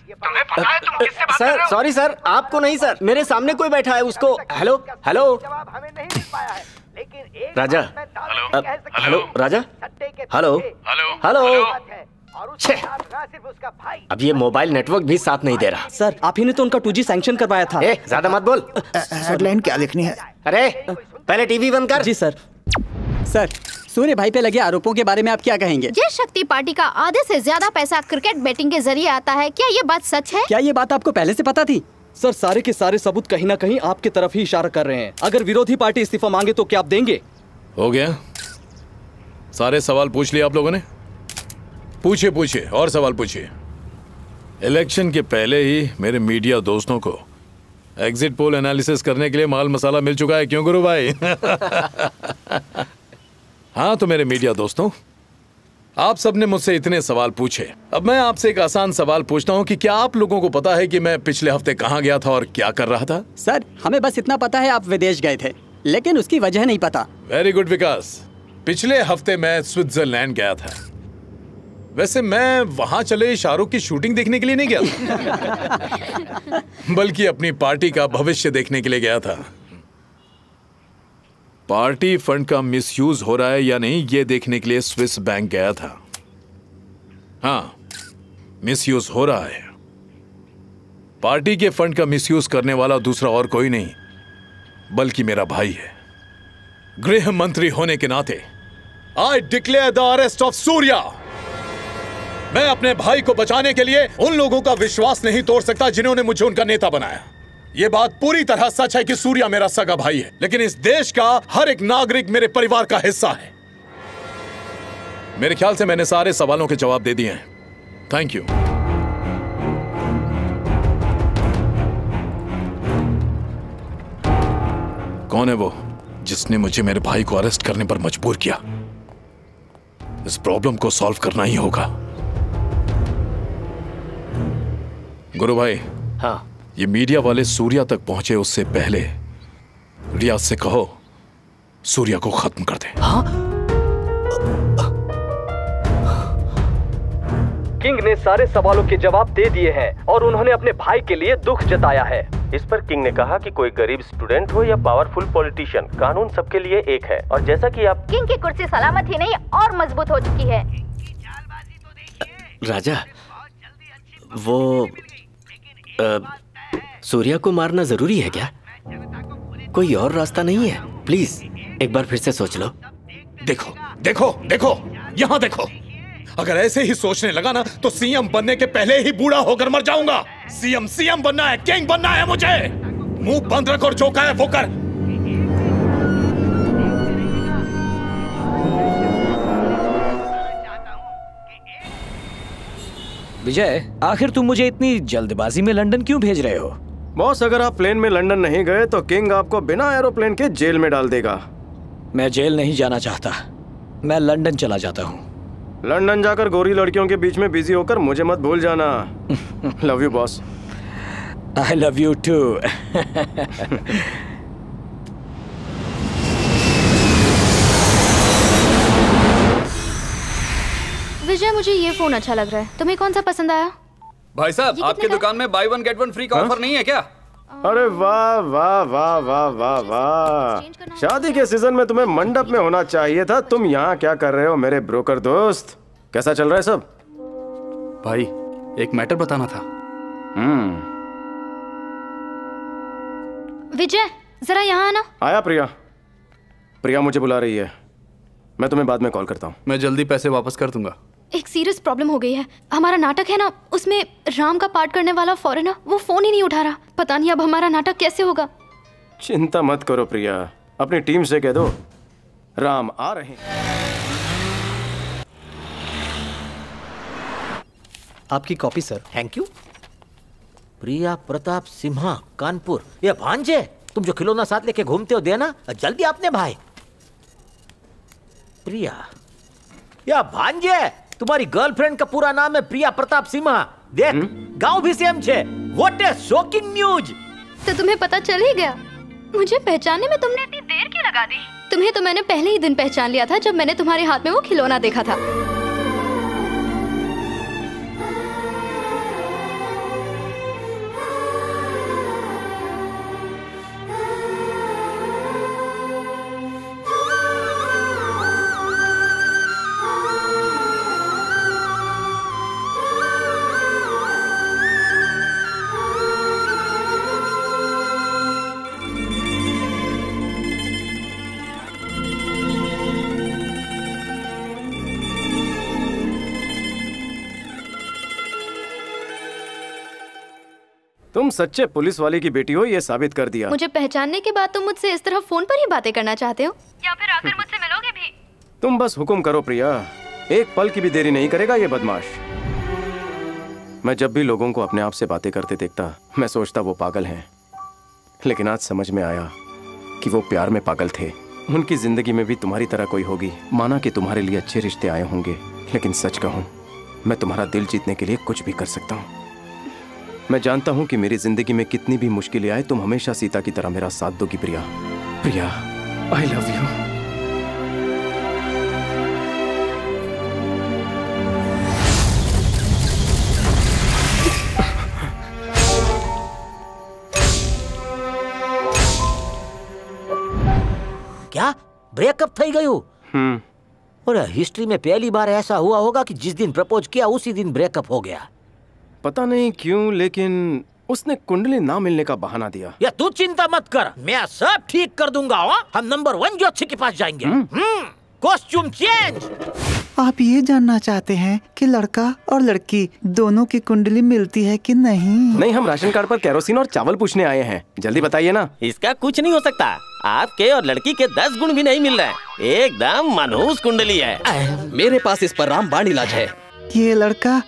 तुम्हें पता है तुम किससे बात सर सॉरी सर आपको नहीं सर मेरे सामने कोई बैठा है उसको hello hello Raja? Hello Raja? Hello hello छे, अब ये मोबाइल नेटवर्क भी साथ नहीं दे रहा। सर आप ही ने तो उनका टू जी सैंक्शन करवाया था। ए, ज़्यादा मत बोल। हेडलाइन क्या लिखनी है? अरे पहले टीवी बंद कर। जी सर। सर सूर्य भाई पे लगे आरोपों के बारे में आप क्या कहेंगे? जय शक्ति पार्टी का आधे से ज़्यादा पैसा क्रिकेट बैटिंग के ज़रिए आता है क्या ये बात सच है? क्या ये बात आपको पहले से पता थी? सर सारे के सारे सबूत कहीं ना कहीं आपके तरफ़ ही इशारा कर रहे हैं। अगर विरोधी पार्टी इस्तीफा मांगे तो क्या आप देंगे? हो गया। सारे सवाल पूछ लिए आप लोगों ने। पूछिए पूछिए और सवाल पूछिए। इलेक्शन के पहले ही मेरे मीडिया दोस्तों को एग्जिट पोल एनालिसिस करने के लिए माल मसाला मिल चुका है क्यों गुरु भाई? हाँ तो मेरे मीडिया दोस्तों आप सबने मुझसे इतने सवाल पूछे। अब मैं आपसे एक आसान सवाल पूछता हूँ कि क्या आप लोगों को पता है कि मैं पिछले हफ़्ते कहाँ गया था और क्या कर रहा था? सर हमें बस इतना पता है आप विदेश गए थे लेकिन उसकी वजह नहीं पता। Very good Vikas. पिछले हफ़्ते मैं स्विट्जरलैंड गया था। वैसे मैं वहाँ चले शाहरुख की शूटिंग देखने के लिए नहीं गया था। बल्कि अपनी पार्टी का भविष्य देखने के लिए गया था। पार्टी फंड का मिसयूज हो रहा है या नहीं, ये देखने के लिए स्विस बैंक गया था। हाँ मिसयूज हो रहा है। पार्टी के फंड का मिसयूज करने वाला दूसरा और कोई नहीं, बल्कि मेरा भाई है। गृह मंत्री होने के नाते I declare the arrest of Surya मैं अपने भाई को बचाने के लिए उन लोगों का विश्वास नहीं तोड़ सकता जिन्होंने मुझे उनका नेता बनाया। यह बात पूरी तरह सच है कि सूर्या मेरा सगा भाई है, लेकिन इस देश का हर एक नागरिक मेरे परिवार का हिस्सा है। मेरे ख्याल से मैंने सारे सवालों के जवाब दे दिए हैं। थैंक यू कौन है वो जिसने मुझे मेरे भाई को अरेस्ट करने पर मजबूर किया? इस प्रॉब्लम को सॉल्व करना ही होगा। गुरु भाई हाँ। ये मीडिया वाले सूर्या तक पहुँचे उससे पहले रियाज से कहो सूर्या को खत्म कर दे। हाँ? किंग ने सारे सवालों के जवाब दे दिए हैं और उन्होंने अपने भाई के लिए दुख जताया है। इस पर किंग ने कहा कि कोई गरीब स्टूडेंट हो या पावरफुल पॉलिटिशियन कानून सबके लिए एक है। और जैसा कि आप किंग की कुर्सी सलामत ही नहीं और मज़बूत हो चुकी है। राजा वो सूर्या को मारना ज़रूरी है क्या? कोई और रास्ता नहीं है? प्लीज़, एक बार फिर से सोच लो। देखो देखो देखो, यहाँ देखो। अगर ऐसे ही सोचने लगा ना तो सीएम बनने के पहले ही बूढ़ा होकर मर जाऊँगा। सीएम सीएम बनना है, किंग बनना है मुझे। मुँह बंद रख और जो कहे है वो कर। विजय आखिर तुम मुझे इतनी जल्दबाजी में लंदन क्यों भेज रहे हो? बॉस अगर आप प्लेन में लंदन नहीं गए तो किंग आपको बिना एरोप्लेन के जेल में डाल देगा। मैं जेल नहीं जाना चाहता। मैं लंदन चला जाता हूँ। लंदन जाकर गोरी लड़कियों के बीच में बिज़ी होकर मुझे मत भूल जाना। Love you boss I love you too मुझे ये फ़ोन अच्छा लग रहा है। तुम्हें कौन सा पसंद आया? भाई साहब आपकी दुकान में buy one get one free का ऑफ़र नहीं है क्या? अरे वाह वाह वाह वाह वाह वाह। शादी के सीज़न में तुम्हें मंडप में होना चाहिए था। तुम यहाँ क्या कर रहे हो मेरे ब्रोकर दोस्त? कैसा चल रहा है सब? भाई एक मैटर बताना था। हम्म। विजय जरा यहाँ आना। आया प्रिया। प्रिया मुझे बुला रही है। मैं तुम्हें बाद में कॉल करता हूँ। मैं जल्दी पैसे वापस कर दूँगा। एक सीरियस प्रॉब्लम हो गई है। हमारा नाटक है ना उसमें राम का पार्ट करने वाला फॉरेनर वो फ़ोन ही नहीं उठा रहा। पता नहीं अब हमारा नाटक कैसे होगा। चिंता मत करो प्रिया अपनी टीम से कह दो राम आ रहे हैं। आपकी copy sir thank you Priya Pratap Simha Kanpur. ये भांजे तुम जो खिलौना साथ लेके घूमते हो देना जल्दी आपने भाई। प्रिया या भांजे? तुम्हारी गर्लफ्रेंड का पूरा नाम है प्रिया प्रताप सिम्हा। देख गाँव भी सेम छे। व्हाट ए शॉकिंग न्यूज़ तो तुम्हें पता चल ही गया। मुझे पहचानने में तुमने इतनी देर क्यों लगा दी? तुम्हें तो मैंने पहले ही दिन पहचान लिया था जब मैंने तुम्हारे हाथ में वो खिलौना देखा था। तुम सच्चे पुलिस वाले की बेटी हो ये साबित कर दिया। मुझे पहचानने के बाद तुम मुझसे इस तरह फ़ोन पर ही बातें करना चाहते हो? या फिर आकर मुझसे मिलोगे भी? तुम बस हुक्म करो प्रिया। एक पल की भी देरी नहीं करेगा ये बदमाश। मैं जब भी लोगों को अपने आप से बातें करते देखता मैं सोचता वो पागल हैं। लेकिन आज समझ में आया कि वो प्यार में पागल थे। उनकी ज़िंदगी में भी तुम्हारी तरह कोई होगी। माना कि तुम्हारे लिए अच्छे रिश्ते आए होंगे लेकिन सच कहूँ मैं तुम्हारा दिल जीतने के लिए कुछ भी कर सकता हूँ। मैं जानता हूं कि मेरी जिंदगी में कितनी भी मुश्किलें आए तुम हमेशा सीता की तरह मेरा साथ दोगी Priya Priya I love you क्या ब्रेकअप થઈ ગયું हम्म और हिस्ट्री में पहली बार ऐसा हुआ होगा कि जिस दिन प्रपोज किया उसी दिन ब्रेकअप हो गया पता नहीं क्यों लेकिन उसने कुंडली ना मिलने का बहाना दिया। या तू चिंता मत कर मैं सब ठीक कर दूँगा हाँ? हम नंबर वन ज्योतिषी के पास जाएँगे। Costume change. आप ये जानना चाहते हैं कि लड़का और लड़की दोनों की कुंडली मिलती है कि नहीं? नहीं हम राशन कार्ड पर केरोसिन और चावल पूछने आए हैं। जल्दी बताइए ना। इसका कुछ नहीं हो सकता। आपके और लड़की के दस गुण भी नहीं मिल रहे एकदम मनहूस कुंडली है। मेरे पास इस पर रामबाण इलाज है। ये लड़का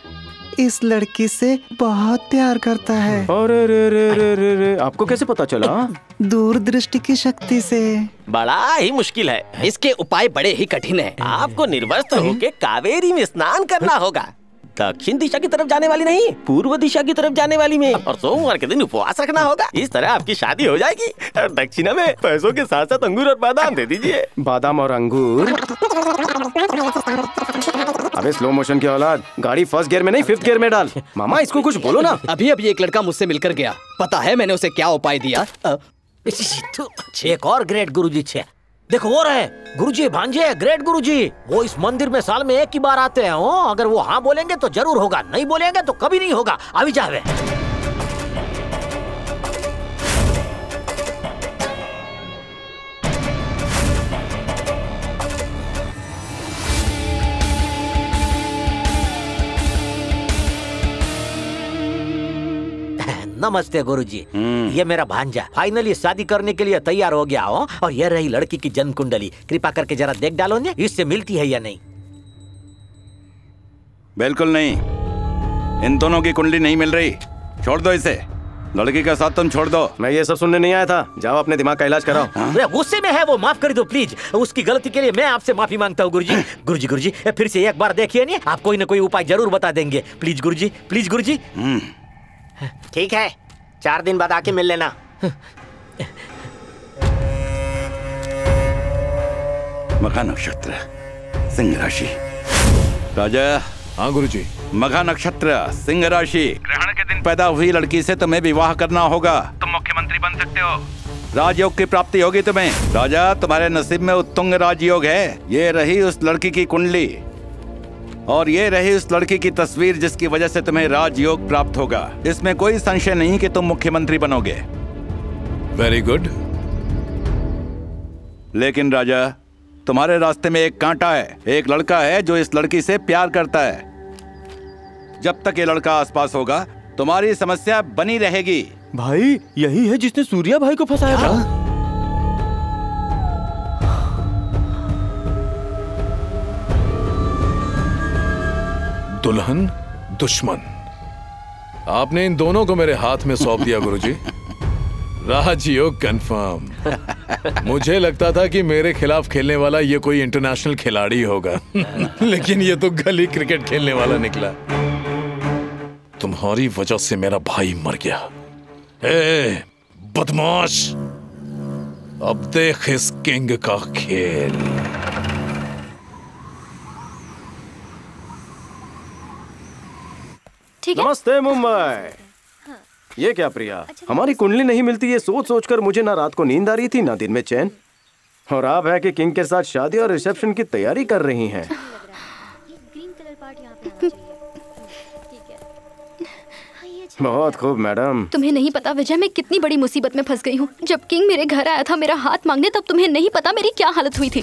इस लड़की से बहुत प्यार करता है। अरे रे रे रे रे रे आपको कैसे पता चला? दूर दृष्टि की शक्ति से। बड़ा ही मुश्किल है। इसके उपाय बड़े ही कठिन हैं। आपको निर्वस्त्र होकर कावेरी में स्नान करना होगा। दक्षिण दिशा की तरफ़ जाने वाली नहीं पूर्व दिशा की तरफ़ जाने वाली में। और सोमवार के दिन उपवास रखना होगा। इस तरह आपकी शादी हो जाएगी। और दक्षिणा में पैसों के साथ साथ अंगूर और बादाम दे दीजिए। बादाम और अंगूर? अबे स्लो मोशन की औलाद गाड़ी फ़र्स्ट गियर में नहीं फिफ्थ गियर में डाल। मामा इसको कुछ बोलो ना। अभी अभी एक लड़का मुझसे मिलकर गया। पता है मैंने उसे क्या उपाय दिया? अ, एक और ग्रेट गुरुजी छे। देखो, वो रहे। गुरुजी भांजे ग्रेट गुरुजी। वो इस मंदिर में साल में एक ही बार आते हैं अगर वो हाँ बोलेंगे तो ज़रूर होगा, नहीं बोलेंगे तो कभी नहीं होगा। अभी जावे। नमस्ते गुरुजी। ये मेरा भांजा। फाइनली शादी करने के लिए तैयार हो गया हो और यह रही लड़की की जन्म कुंडली कृपा करके जरा देख डालो ने इससे मिलती है या नहीं। बिल्कुल नहीं। इन दोनों की कुंडली नहीं मिल रही। छोड़ दो इसे। लड़की का साथ तुम छोड़ दो। मैं ये सब सुनने नहीं आया था। जाओ अपने दिमाग का इलाज कराओ। अरे गुस्से में है वो माफ़ कर दो प्लीज़ उसकी गलती के लिए मैं आपसे माफ़ी माँगता हूँ गुरुजी। गुरुजी गुरुजी फिर से एक बार देखिए नहीं आप कोई ना कोई उपाय ज़रूर बता देंगे। Please Guruji please Guruji. ठीक है चार दिन बाद आके मिल लेना। मखा नक्षत्र सिंह राशि। राजा हाँ गुरुजी। मघा नक्षत्र सिंह राशि। ग्रहण के दिन पैदा हुई लड़की से तुम्हें विवाह करना होगा। तुम मुख्यमंत्री बन सकते हो। राजयोग की प्राप्ति होगी तुम्हें। राजा तुम्हारे नसीब में उत्तुंग राजयोग है। ये रही उस लड़की की कुंडली। और ये रही उस लड़की की तस्वीर जिसकी वजह से तुम्हें राजयोग प्राप्त होगा। इसमें कोई संशय नहीं कि तुम मुख्यमंत्री बनोगे। वेरी गुड लेकिन राजा तुम्हारे रास्ते में एक कांटा है एक लड़का है जो इस लड़की से प्यार करता है। जब तक ये लड़का आसपास होगा तुम्हारी समस्या बनी रहेगी। भाई यही है जिसने सूर्या भाई को फंसाया था। दुल्हन दुश्मन। आपने इन दोनों को मेरे हाथ में सौंप दिया गुरुजी। राजयोग कंफर्म मुझे लगता था कि मेरे खिलाफ खेलने वाला ये कोई इंटरनेशनल खिलाड़ी होगा। लेकिन ये तो गली क्रिकेट खेलने वाला निकला। तुम्हारी वजह से मेरा भाई मर गया। ए, बदमाश! अब देख इस किंग का खेल। ठीक है। नमस्ते मुंबई। ये क्या प्रिया? हमारी कुंडली नहीं मिलती ये सोच सोच कर मुझे ना रात को नींद आ रही थी ना दिन में चैन। और आप है कि किंग के साथ शादी और रिसेप्शन की तैयारी कर रही हैं। बहुत खूब मैडम। तुम्हें नहीं पता विजय मैं कितनी बड़ी मुसीबत में फंस गई हूँ। जब किंग मेरे घर आया था मेरा हाथ मांगने तब तुम्हें नहीं पता मेरी क्या हालत हुई थी।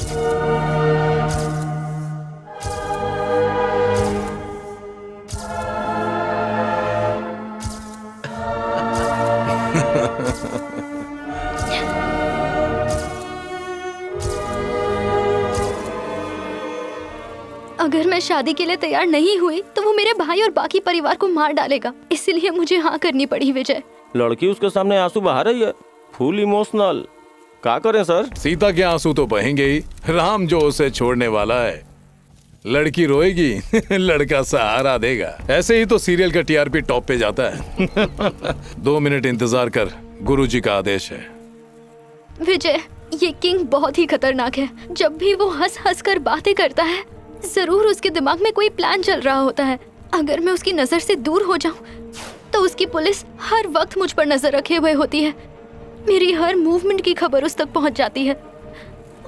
अगर मैं शादी के लिए तैयार नहीं हुई तो वो मेरे भाई और बाकी परिवार को मार डालेगा। इसीलिए मुझे हाँ करनी पड़ी विजय। लड़की उसके सामने आँसू बहा रही है। Full emotional. क्या करें सर? सीता के आँसू तो बहेंगे ही। राम जो उसे छोड़ने वाला है। लड़की रोएगी लड़का सहारा देगा। ऐसे ही तो सीरियल का टीआरपी टॉप पे जाता है। दो मिनट इंतज़ार कर गुरुजी का आदेश है। विजय ये किंग बहुत ही खतरनाक है। जब भी वो हंस हंस कर बातें करता है ज़रूर उसके दिमाग में कोई प्लान चल रहा होता है। अगर मैं उसकी नज़र से दूर हो जाऊँ तो उसकी पुलिस हर वक्त मुझ पर नज़र रखे हुए होती है। मेरी हर मूवमेंट की खबर उस तक पहुँच जाती है।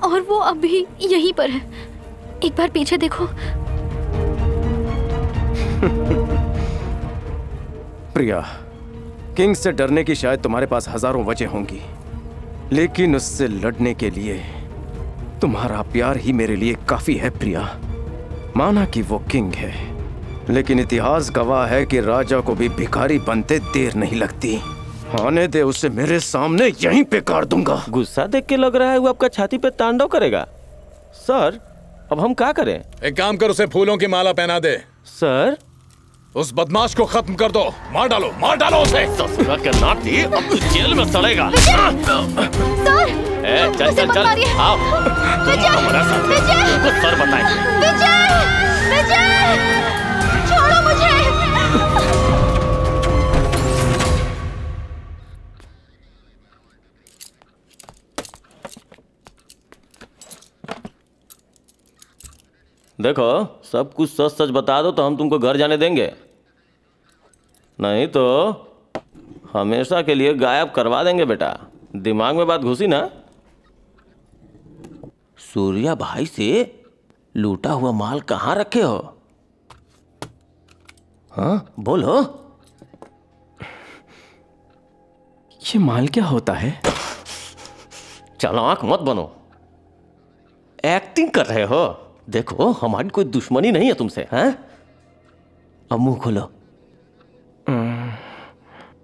और वो अभी यहीं पर है। एक बार पीछे देखो। प्रिया, किंग से डरने की शायद तुम्हारे पास हज़ारों वजह होंगी। लेकिन उससे लड़ने के लिए तुम्हारा प्यार ही मेरे लिए काफ़ी है, प्रिया। माना कि वो किंग है। लेकिन इतिहास गवाह है कि राजा को भी भिखारी बनते देर नहीं लगती। आने दे उसे मेरे सामने यहीं पे काट दूँगा। गुस्सा देख के लग रहा है वो आपका छाती पे तांडव करेगा। सर अब हम क्या करें? एक काम कर उसे फूलों की माला पहना दे। सर? उस बदमाश को खत्म कर दो। मार डालो मार डालो उसे। ससुरा के नाती अब तू जेल में सड़ेगा। सर। ए, चल चल चल। आओ। विजय हमारा साथ विजय। तुमको सर बताएँगे विजय विजय। छोड़ो मुझे। देखो सब कुछ सच सच बता दो तो हम तुमको घर जाने देंगे। नहीं तो हमेशा के लिए गायब करवा देंगे बेटा। दिमाग में बात घुसी ना? सूर्या भाई से लूटा हुआ माल कहाँ रखे हो? हाँ? बोलो ये माल क्या होता है? चालाक मत बनो। एक्टिंग कर रहे हो। देखो हमारी कोई दुश्मनी नहीं है तुमसे हैं? अब मुँह खोलो।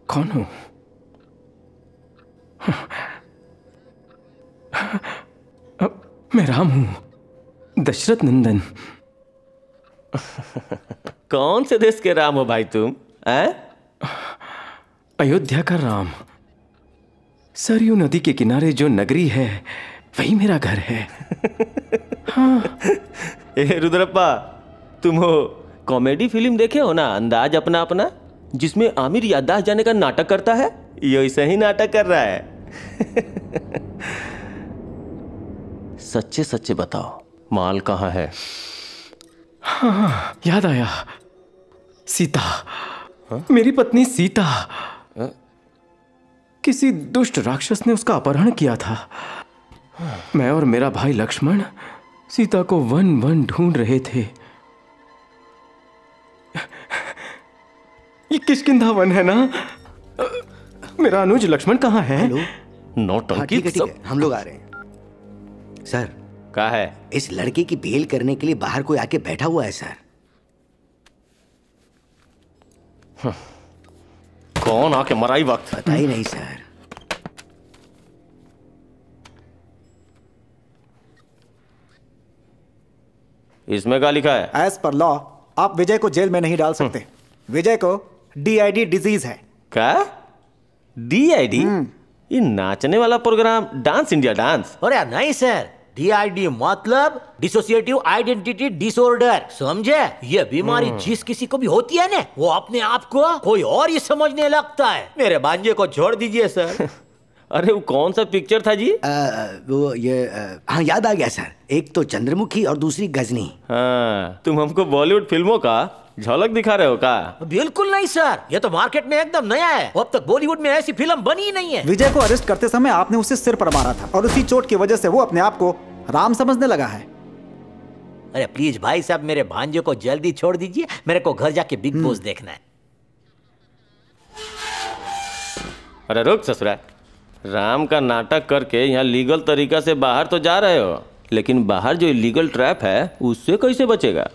कौन हूँ? मैं राम हूँ। दशरथ नंदन। कौन से देश के राम हो भाई तुम हैं? अयोध्या का राम। सरयू नदी के किनारे जो नगरी है वही मेरा घर है। ए रुद्रप्पा तुम हो कॉमेडी फ़िल्म देखे हो ना अंदाज अपना अपना जिसमें आमिर याददाश्त जाने का नाटक करता है? ये ऐसा ही नाटक कर रहा है। सच्चे सच्चे बताओ। माल कहाँ है? हाँ याद आया। सीता। हा? मेरी पत्नी सीता। हा? किसी दुष्ट राक्षस ने उसका अपहरण किया था। हा? मैं और मेरा भाई लक्ष्मण सीता को वन वन ढूंढ रहे थे। ये किशकिंधा वन है ना? मेरा अनुज लक्ष्मण कहाँ है? नौटंकी? है ठीक हम लोग आ रहे हैं। सर कहा है? इस लड़के की बेल करने के लिए बाहर कोई आके बैठा हुआ है सर कौन आके मराई वक्त? पता ही नहीं सर इसमें क्या लिखा है? एज पर लॉ आप विजय को जेल में नहीं डाल सकते। विजय को डीआईडी डिज़ीज़ है। क्या? डीआईडी ये नाचने वाला प्रोग्राम डांस इंडिया डांस। अरे नहीं सर। डीआईडी मतलब डिसोसिएटिव आइडेंटिटी डिसऑर्डर समझे? ये बीमारी हम्म। जिस किसी को भी होती है ना वो अपने आप को कोई और ही समझने लगता है। मेरे बांजे को छोड़ दीजिए सर। अरे वो कौन सा पिक्चर था जी? आ, वो ये आ, हाँ याद आ गया सर। एक तो चंद्रमुखी और दूसरी गजनी। हाँ तुम हमको बॉलीवुड फ़िल्मों का झलक दिखा रहे हो का? बिल्कुल नहीं सर। ये तो मार्केट में एकदम नया है। अब तक बॉलीवुड में ऐसी फ़िल्म बनी ही नहीं है। विजय को अरेस्ट करते समय आपने उसे सिर पर मारा था और उसी चोट की वजह से वो अपने आप को राम समझने लगा है। अरे प्लीज़ भाई साहब मेरे भांजे को जल्दी छोड़ दीजिए। मेरे को घर जाके बिग बॉस देखना है। अरे रुक ससुरा राम का नाटक करके यहाँ लीगल तरीका से बाहर तो जा रहे हो लेकिन बाहर जो इलीगल ट्रैप है उससे कैसे बचेगा?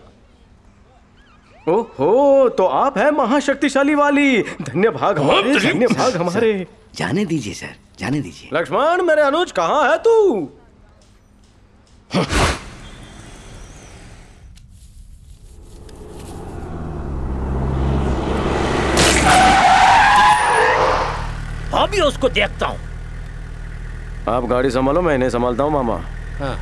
ओहो तो आप है महाशक्तिशाली वाली। धन्य भाग हमारे धन्य भाग हमारे। जाने दीजिए सर जाने दीजिए। लक्ष्मण मेरे अनुज कहाँ है तू? अभी उसको देखता हूँ। आप गाड़ी संभालो मैं इन्हें संभालता हूँ मामा। हाँ।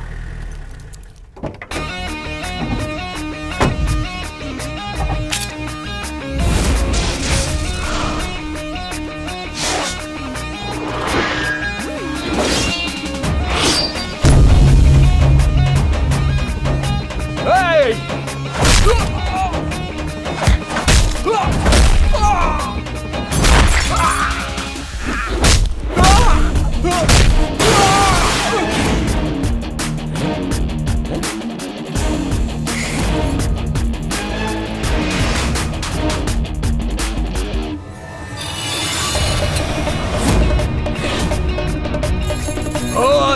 Oh!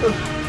そう。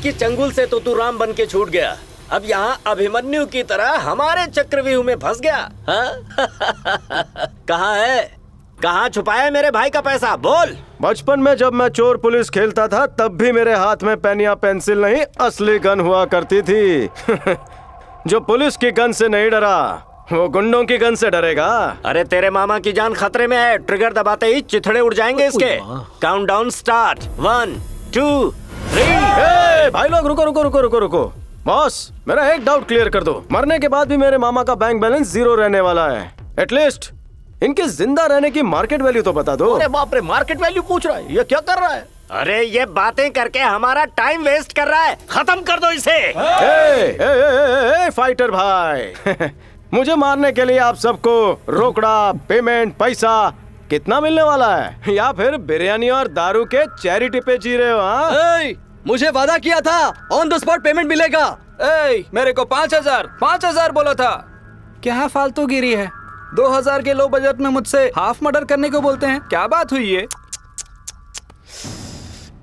पुलिस की चंगुल से तो तू राम बन के छूट गया। अब यहाँ अभिमन्यु की तरह हमारे चक्रव्यूह में फंस गया। कहा है? कहाँ छुपाया है मेरे भाई का पैसा? बोल। बचपन में जब मैं चोर पुलिस खेलता था तब भी मेरे हाथ में पेन या पेंसिल नहीं असली गन हुआ करती थी। जो पुलिस की गन से नहीं डरा वो गुंडों की गन से डरेगा। अरे तेरे मामा की जान खतरे में है ट्रिगर दबाते ही चिथड़े उड़ जाएँगे इसके। Count down start one two भाई लोग रुको रुको रुको रुको रुको। बॉस मेरा एक डाउट क्लियर कर दो। मरने के बाद भी मेरे मामा का बैंक बैलेंस ज़ीरो रहने वाला है। एटलीस्ट इनके ज़िंदा रहने की मार्केट वैल्यू तो बता दो। अरे बाप रे मार्केट वैल्यू पूछ रहा है। ये क्या कर रहा है? अरे ये बातें करके हमारा टाइम वेस्ट कर रहा है। खत्म कर दो इसे। ए, ए, ए, ए, ए, फाइटर भाई। मुझे मारने के लिए आप सबको रोकड़ा पेमेंट पैसा कितना मिलने वाला है? या फिर बिरयानी और दारू के चैरिटी पे जी रहे हो हाँ? ए, मुझे वादा किया था ऑन द स्पॉट पेमेंट मिलेगा। ए, मेरे को पाँच हज़ार पाँच हज़ार बोला था। क्या फालतू गिरी है? दो हज़ार के लो बजट में मुझसे हाफ़ मर्डर करने को बोलते हैं। क्या बात हुई है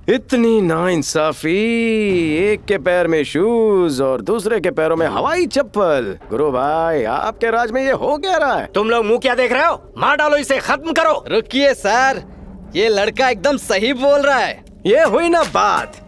इतनी नाइंसाफी एक के पैर में शूज़ और दूसरे के पैरों में हवाई चप्पल। गुरु भाई आपके राज में ये हो क्या रहा है? तुम लोग मुँह क्या देख रहे हो? मार डालो इसे खत्म करो। रुकिए सर ये लड़का एकदम सही बोल रहा है। ये हुई ना बात।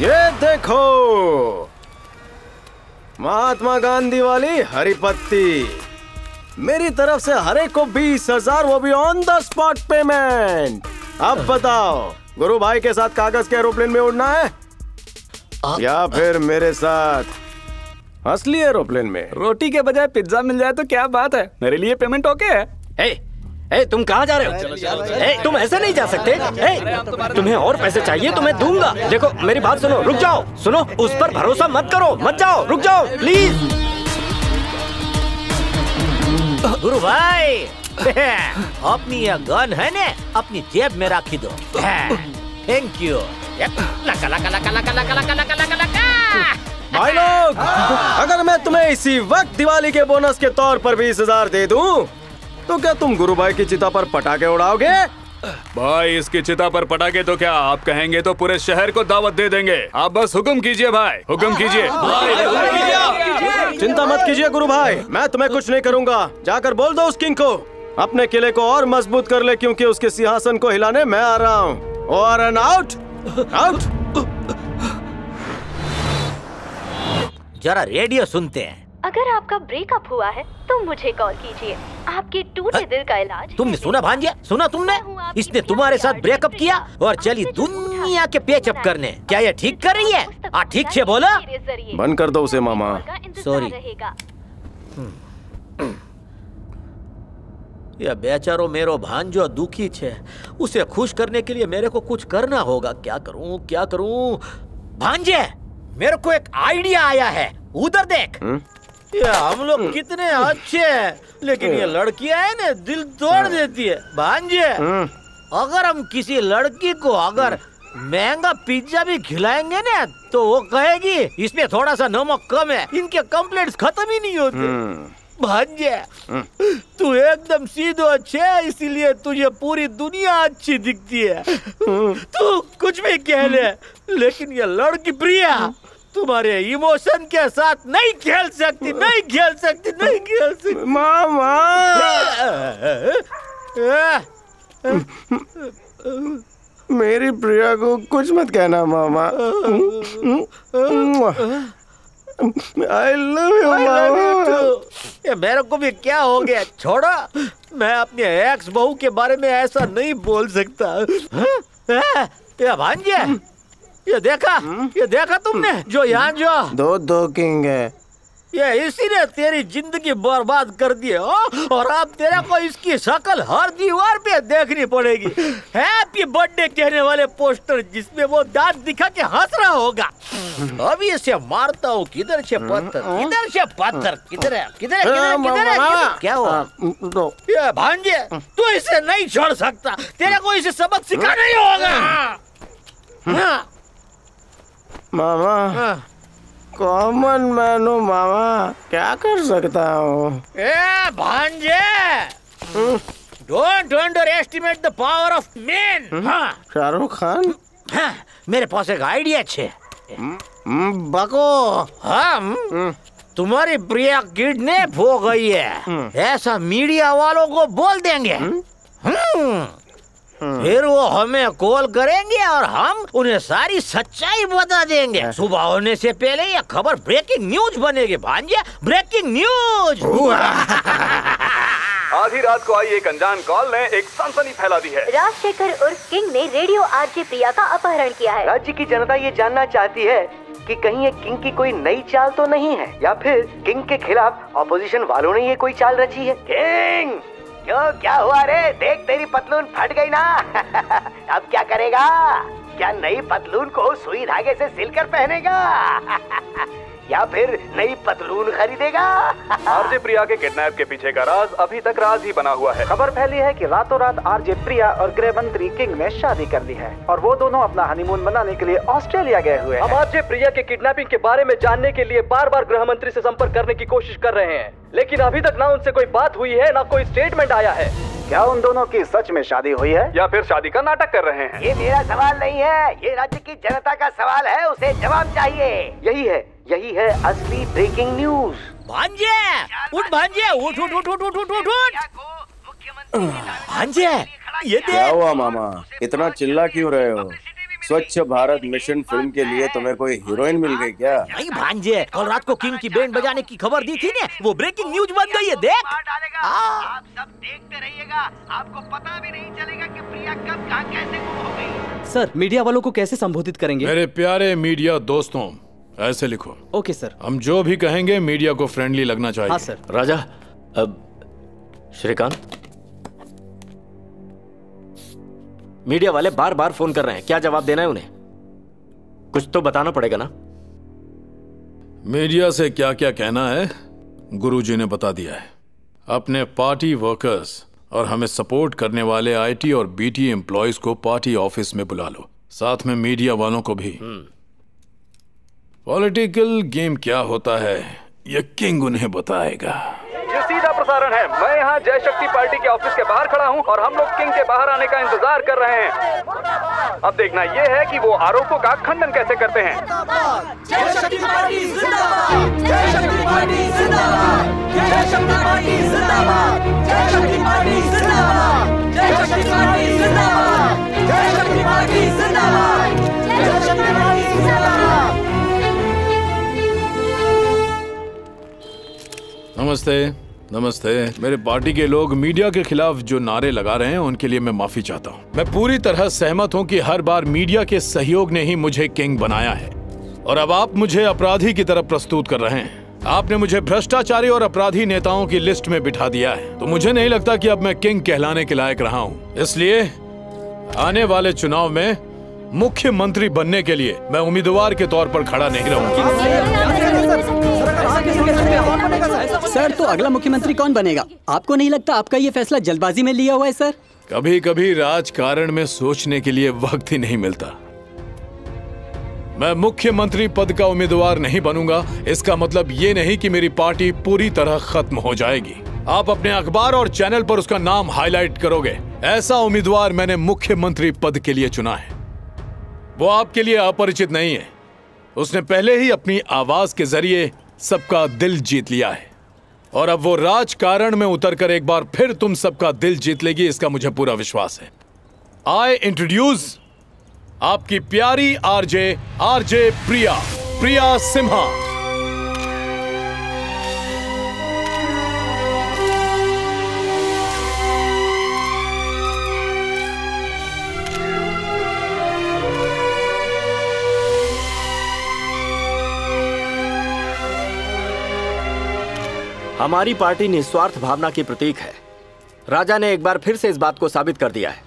ये देखो। महात्मा गांधी वाली हरी पत्ती मेरी तरफ़ से हर एक को बीस हज़ार वो भी ऑन द स्पॉट पेमेंट अब बताओ गुरु भाई के साथ कागज़ के एरोप्लेन में उड़ना है? या फिर मेरे साथ असली एरोप्लेन में? रोटी के बजाय पिज्जा मिल जाए तो क्या बात है? मेरे लिए पेमेंट ओके है? ए, ए, तुम कहाँ जा रहे हो? ए, तुम ऐसे नहीं जा सकते। ए, तुम्हें और पैसे चाहिए तो मैं दूँगा। देखो मेरी बात सुनो रुक जाओ। सुनो उस पर भरोसा मत करो मत जाओ रुक जाओ प्लीज़ गुरु भाई अपनी यह गन है ने अपनी जेब में रखी दो। थैंक यू लका लका लका लका लका लका लका लका लका। भाई लोग अगर मैं तुम्हें इसी वक्त दिवाली के बोनस के तौर पर बीस हज़ार दे दूँ तो क्या तुम गुरु भाई की चिता पर पटाखे उड़ाओगे? भाई इसकी चिता पर पटाखे तो क्या? आप कहेंगे तो पूरे शहर को दावत दे देंगे। आप बस हुक्म कीजिए भाई हुक्म कीजिए। चिंता मत कीजिए गुरु भाई मैं तुम्हें कुछ नहीं करूँगा। जाकर बोल दो उस किंग को। अपने किले को और मज़बूत कर ले क्योंकि उसके सिंहासन को हिलाने मैं आ रहा हूँ। और एन आउट आउट जरा रेडियो सुनते हैं। अगर आपका ब्रेकअप हुआ है तो मुझे कॉल कीजिए। आपके टूटे दिल का इलाज तुमने सुना भांजिया? सुना तुमने? इसने तुम्हारे साथ ब्रेकअप किया और चली दुनिया के पेचअप करने। क्या ये ठीक कर रही है? आ ठीक से बोला। बंद कर दो उसे मामा। सॉरी यह बेचारो मेरो भांजो दुखी छे। उसे खुश करने के लिए मेरे को कुछ करना होगा। क्या करूँ क्या करूँ? भांजे मेरे को एक आइडिया आया है। उधर देख। ये हम लोग कितने अच्छे हैं? लेकिन ये लड़कियाँ है ना दिल तोड़ देती है। भांजे। अगर हम किसी लड़की को अगर महँगा पिज्जा भी खिलाएँगे ना तो वो कहेगी इसमें थोड़ा सा नमक कम है इनके कंप्लेंट्स खत्म ही नहीं होते। भांजे तू एकदम सीधो अच्छे है इसीलिए तुझे पूरी दुनिया अच्छी दिखती है। तू कुछ भी कह ले लेकिन ये लड़की प्रिया तुम्हारे इमोशन के साथ नहीं खेल सकती नहीं खेल सकती नहीं खेल सकती। मामा। मेरी प्रिया को कुछ मत कहना मामा। I love you I love you मामा। too. ये मेरे को भी क्या हो गया? छोड़ो। मैं अपने एक्स बहू के बारे में ऐसा नहीं बोल सकता। हाँ? हाँ? ये भांजे ये देखा हुँ? ये देखा तुमने? जो यहाँ जो। दो दो किंग है। ये इसी ने तेरी ज़िंदगी बर्बाद कर दी हो और अब तेरे को इसकी शक्ल हर दीवार पे देखनी पड़ेगी। हैप्पी बर्थडे कहने वाले पोस्टर जिसमें वो दांत दिखा के हंस रहा होगा। अभी इसे मारता हूँ किधर से पत्थर? किधर से पत्थर? किधर है? किधर है? किधर है? किधर है? क्या? हुआ? ये भांजे तू इसे नहीं छोड़ सकता। तेरे को इसे सबक सिखाना ही होगा। हाँ। मामा कॉमन मैन हूँ मामा क्या कर सकता हूँ? ए भांजे। Don't underestimate the power of man हाँ। शाहरुख खान? हाँ, मेरे पास एक आइडिया छे। हम्म, बको। हम तुम्हारी प्रिया किडनैप हो गई है। ऐसा मीडिया वालों को बोल देंगे। हम्म। फिर वो हमें कॉल करेंगे और हम उन्हें सारी सच्चाई बता देंगे। सुबह होने से पहले ये खबर ब्रेकिंग न्यूज़ बनेगी भांजे ब्रेकिंग न्यूज़! आधी रात को आई एक अनजान कॉल ने एक सनसनी फैला दी है। राजशेखर उर्फ़ किंग ने रेडियो आरजे प्रिया का अपहरण किया है। राज्य की जनता ये जानना चाहती है कि कहीं ये किंग की कोई नई चाल तो नहीं है या फिर किंग के खिलाफ ऑपोजिशन वालों ने ये कोई चाल रची है? किंग! क्यों? क्या हुआ रे? देख, तेरी पतलून फट गई ना। अब क्या करेगा? क्या नई पतलून को सुई धागे से सिलकर पहनेगा? या फिर नई पतलून खरीदेगा? आरजे प्रिया के किडनैप के पीछे का राज अभी तक राज ही बना हुआ है। खबर फैली है कि रातों रात आरजे प्रिया और गृह मंत्री किंग ने शादी कर ली है और वो दोनों अपना हनीमून मनाने के लिए ऑस्ट्रेलिया गए हुए हम आरजे प्रिया के किडनैपिंग के बारे में जानने के लिए बार बार गृह मंत्री ऐसी संपर्क करने की कोशिश कर रहे हैं। लेकिन अभी तक ना उनसे कोई बात हुई है ना कोई स्टेटमेंट आया है। क्या उन दोनों की सच में शादी हुई है? या फिर शादी का नाटक कर रहे हैं? ये मेरा सवाल नहीं है। ये राज्य की जनता का सवाल है उसे जवाब चाहिए। यही है। यही है असली ब्रेकिंग न्यूज़ भांजे! उठ भांजे! उठ उठ उठ उठ उठ उठ उठ उठ! भांजे! ये क्या? हुआ मामा? इतना चिल्ला क्यों रहे हो? स्वच्छ भारत मिशन फ़िल्म के लिए तुम्हें कोई हीरोइन मिल गई क्या? नहीं भांजे कल रात को किंग की बैंड बजाने की खबर दी थी ने वो ब्रेकिंग न्यूज़ बन गई है देख। आप सब देखते रहिएगा। आपको पता भी नहीं चलेगा कि प्रिया कब कहाँ कैसे गुम हो गई। सर मीडिया वालों को कैसे संबोधित करेंगे? मेरे प्यारे मीडिया दोस्तों ऐसे लिखो। Okay sir. हम जो भी कहेंगे मीडिया को फ्रेंडली लगना चाहिए। हाँ, सर। राजा अब श्रीकांत। मीडिया वाले बार बार फ़ोन कर रहे हैं। क्या जवाब देना है उन्हें? कुछ तो बताना पड़ेगा ना? मीडिया से क्या क्या कहना है गुरुजी ने बता दिया है। अपने पार्टी वर्कर्स और हमें सपोर्ट करने वाले आईटी और बीटी एम्प्लॉयज़ को पार्टी ऑफ़िस में बुला लो। साथ में मीडिया वालों को भी। पॉलिटिकल गेम क्या होता है? ये किंग उन्हें बताएगा। ये सीधा प्रसारण है। मैं यहाँ जय शक्ति पार्टी के ऑफ़िस के बाहर खड़ा हूँ और हम लोग किंग के बाहर आने का इंतज़ार कर रहे हैं। अब देखना ये है कि वो आरोपों का खंडन कैसे करते हैं। जय शक्ति पार्टी जिंदाबाद। जय शक्ति पार्टी जिंदाबाद। नमस्ते। नमस्ते। मेरे पार्टी के लोग मीडिया के खिलाफ जो नारे लगा रहे हैं, उनके लिए मैं माफ़ी चाहता हूँ। मैं पूरी तरह सहमत हूँ कि हर बार मीडिया के सहयोग ने ही मुझे किंग बनाया है। और अब आप मुझे अपराधी की तरफ़ प्रस्तुत कर रहे हैं। आपने मुझे भ्रष्टाचारी और अपराधी नेताओं की लिस्ट में बिठा दिया है। तो मुझे नहीं लगता कि अब मैं किंग कहलाने के लायक रहा हूँ। इसलिए, आने वाले चुनाव में मुख्यमंत्री बनने के लिए मैं उम्मीदवार के तौर पर खड़ा नहीं रहूँगा। सर तो अगला मुख्यमंत्री कौन बनेगा? आपको नहीं लगता आपका ये फैसला जल्दबाजी में लिया हुआ है सर? कभी कभी राजकारण में सोचने के लिए वक्त ही नहीं मिलता। मैं मुख्यमंत्री पद का उम्मीदवार नहीं बनूँगा। इसका मतलब ये नहीं कि मेरी पार्टी पूरी तरह खत्म हो जाएगी। आप अपने अखबार और चैनल पर उसका नाम हाईलाइट करोगे। ऐसा उम्मीदवार मैंने मुख्यमंत्री पद के लिए चुना है। वो आपके लिए अपरिचित नहीं है। उसने पहले ही अपनी आवाज़ के ज़रिए सबका दिल जीत लिया है। और अब वो राजकारण में उतरकर एक बार फिर तुम सबका दिल जीत लेगी, इसका मुझे पूरा विश्वास है। आई इंट्रोड्यूस आपकी प्यारी आरजे आरजे प्रिया प्रिया सिम्हा। हमारी पार्टी निस्वार्थ भावना की प्रतीक है। राजा ने एक बार फिर से इस बात को साबित कर दिया है।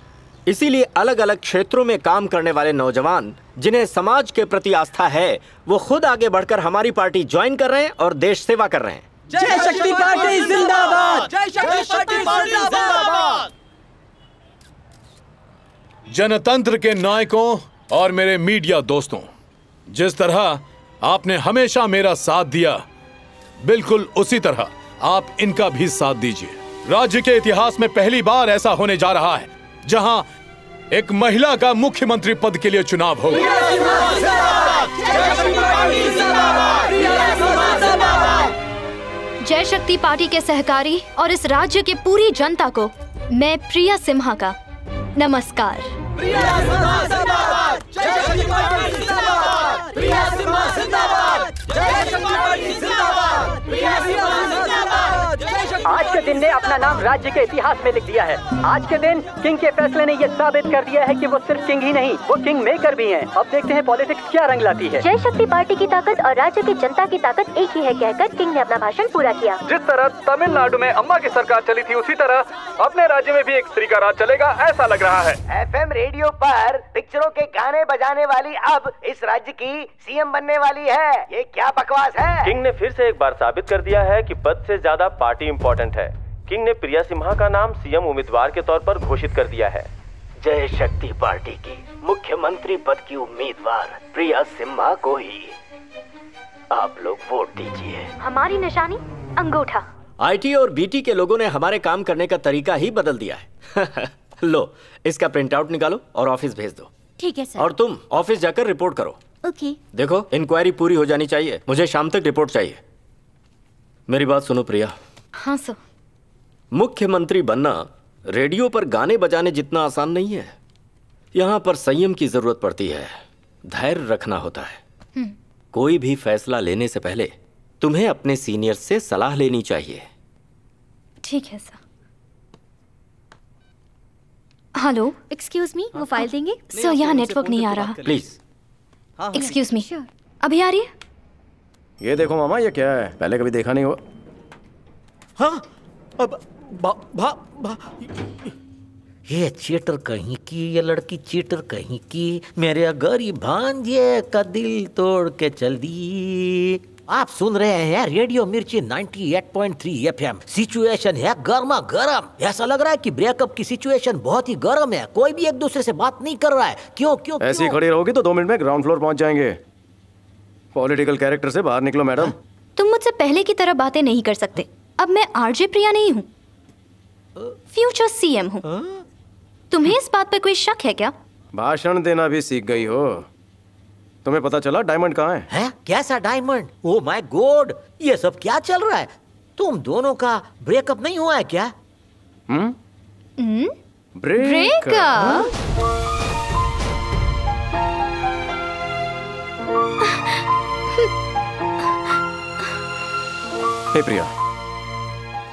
इसीलिए अलग अलग क्षेत्रों में काम करने वाले नौजवान जिन्हें समाज के प्रति आस्था है वो खुद आगे बढ़कर हमारी पार्टी ज्वाइन कर रहे हैं और देश सेवा कर रहे हैं। जय शक्ति पार्टी जिंदाबाद। जय शक्ति पार्टी जिंदाबाद। जनतंत्र के नायकों और मेरे मीडिया दोस्तों जिस तरह आपने हमेशा मेरा साथ दिया बिल्कुल उसी तरह। आप इनका भी साथ दीजिए। राज्य के इतिहास में पहली बार ऐसा होने जा रहा है जहाँ एक महिला का मुख्यमंत्री पद के लिए चुनाव होगा जय शक्ति पार्टी के सहकारी और इस राज्य के पूरी जनता को मैं प्रिया सिम्हा का नमस्कार। Biar siapa. आज के दिन ने अपना नाम राज्य के इतिहास में लिख दिया है। आज के दिन किंग के फैसले ने ये साबित कर दिया है कि वो सिर्फ़ किंग ही नहीं वो किंग मेकर भी हैं। अब देखते हैं पॉलिटिक्स क्या रंग लाती है। जय शक्ति पार्टी की ताकत और राज्य की जनता की ताकत एक ही है कहकर किंग ने अपना भाषण पूरा किया। जिस तरह तमिलनाडु में अम्मा की सरकार चली थी उसी तरह अपने राज्य में भी एक स्त्री का राज चलेगा ऐसा लग रहा है। एफएम रेडियो आरोप पिक्चरों के गाने बजाने वाली अब इस राज्य की सीएम बनने वाली है। ये क्या बकवास है? किंग ने फिर ऐसी एक बार साबित कर दिया है की पद ऐसी ज़्यादा पार्टी इम्पोर्टेंट है। किंग ने प्रिया सिम्हा का नाम सीएम उम्मीदवार के तौर पर घोषित कर दिया है। जय शक्ति पार्टी की मुख्यमंत्री पद की उम्मीदवार प्रिया सिम्हा को ही आप लोग वोट दीजिए। हमारी निशानी अंगूठा। आईटी और बीटी के लोगों ने हमारे काम करने का तरीका ही बदल दिया है। लो इसका प्रिंट आउट निकालो और ऑफ़िस भेज दो। ठीक है सर। और तुम ऑफ़िस जाकर रिपोर्ट करो। ओके। देखो इंक्वायरी पूरी हो जानी चाहिए। मुझे शाम तक रिपोर्ट चाहिए। मेरी बात सुनो प्रिया। हाँ सर। मुख्यमंत्री बनना रेडियो पर गाने बजाने जितना आसान नहीं है। यहाँ पर संयम की ज़रूरत पड़ती है। धैर्य रखना होता है। हम्म। कोई भी फैसला लेने से पहले तुम्हें अपने सीनियर से सलाह लेनी चाहिए। ठीक है सर। हेलो एक्सक्यूज मी वो फ़ाइल देंगे? सर यहाँ नेटवर्क नहीं आ रहा। प्लीज़ एक्सक्यूज मी अभी आ रही है? ये देखो मामा ये क्या है? पहले कभी देखा नहीं हुआ। हाँ? अब बा, भा, भा, ये चीटर कहीं की ये लड़की चीटर कहीं की मेरे गरीब भांजे का दिल तोड़ के चल दी। आप सुन रहे हैं रेडियो मिर्ची 98.3 एफएम। सिचुएशन है गर्मा गर्म ऐसा लग रहा है कि ब्रेकअप की सिचुएशन बहुत ही गर्म है। कोई भी एक दूसरे से बात नहीं कर रहा है। क्यों क्यों ऐसी क्यों? खड़ी रहोगी तो दो मिनट में ग्राउंड फ्लोर पहुँच जाएँगे। पॉलिटिकल कैरेक्टर से बाहर निकलो मैडम तुम मुझसे पहले की तरह बातें नहीं कर सकते। अब मैं आरजे प्रिया नहीं हूँ। फ्यूचर सीएम हूँ। तुम्हें इस बात पर कोई शक है क्या? भाषण देना भी सीख गई हो। तुम्हें पता चला डायमंड कहाँ है? हैं? कैसा डायमंड? ओ माय गॉड ये सब क्या चल रहा है? तुम दोनों का ब्रेकअप नहीं हुआ है क्या? हम्म? ब्रेकअप? हे प्रिया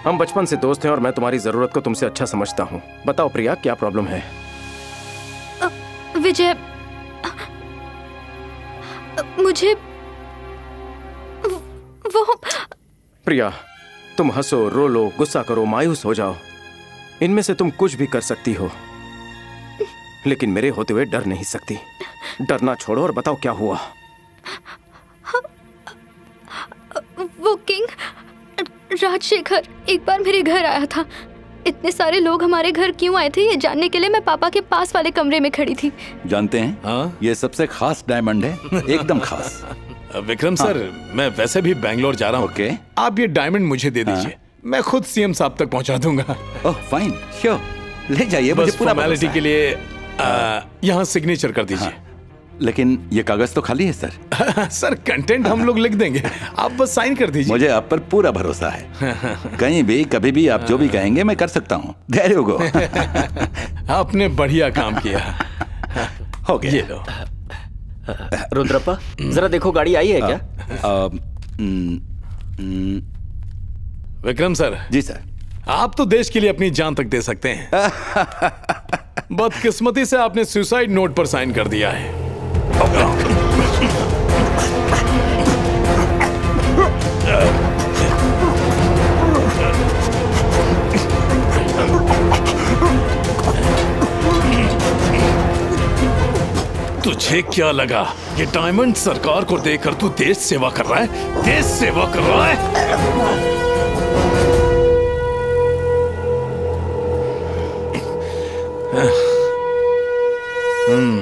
हम बचपन से दोस्त हैं और मैं तुम्हारी ज़रूरत को तुमसे अच्छा समझता हूँ। बताओ प्रिया क्या प्रॉब्लम है? विजय मुझे वो प्रिया तुम हंसो रो लो गुस्सा करो मायूस हो जाओ। इनमें से तुम कुछ भी कर सकती हो। लेकिन मेरे होते हुए डर नहीं सकती। डरना छोड़ो और बताओ क्या हुआ। वो किंग राजशेखर एक बार मेरे घर आया था। इतने सारे लोग हमारे घर क्यों आए थे ये जानने के लिए मैं पापा के पास वाले कमरे में खड़ी थी। जानते हैं? हाँ? ये सबसे खास डायमंड है एकदम खास। विक्रम सर मैं वैसे भी बैंगलोर जा रहा हूँ। ओके। आप ये डायमंड मुझे दे दीजिए मैं खुद सीएम साहब तक पहुँचा दूँगा। ओह फाइन श्योर ले जाइए मुझे पूरा के लिए यहाँ सिग्नेचर कर दीजिए। लेकिन ये कागज़ तो खाली है सर। सर कंटेंट हम लोग लिख देंगे। आप बस साइन कर दीजिए। मुझे आप पर पूरा भरोसा है। कहीं भी कभी भी आप जो भी कहेंगे मैं कर सकता हूँ। धैर्य गो आपने बढ़िया काम किया। हो गया। ये लो। रुद्रप्पा जरा देखो गाड़ी आई है क्या? आ, विक्रम सर। जी सर। आप तो देश के लिए अपनी जान तक दे सकते हैं। बदकिस्मती से आपने सुसाइड नोट पर साइन कर दिया है। तुझे क्या लगा? ये डायमंड सरकार को देकर तू देश सेवा कर रहा है? देश सेवा कर रहा है? हम्म।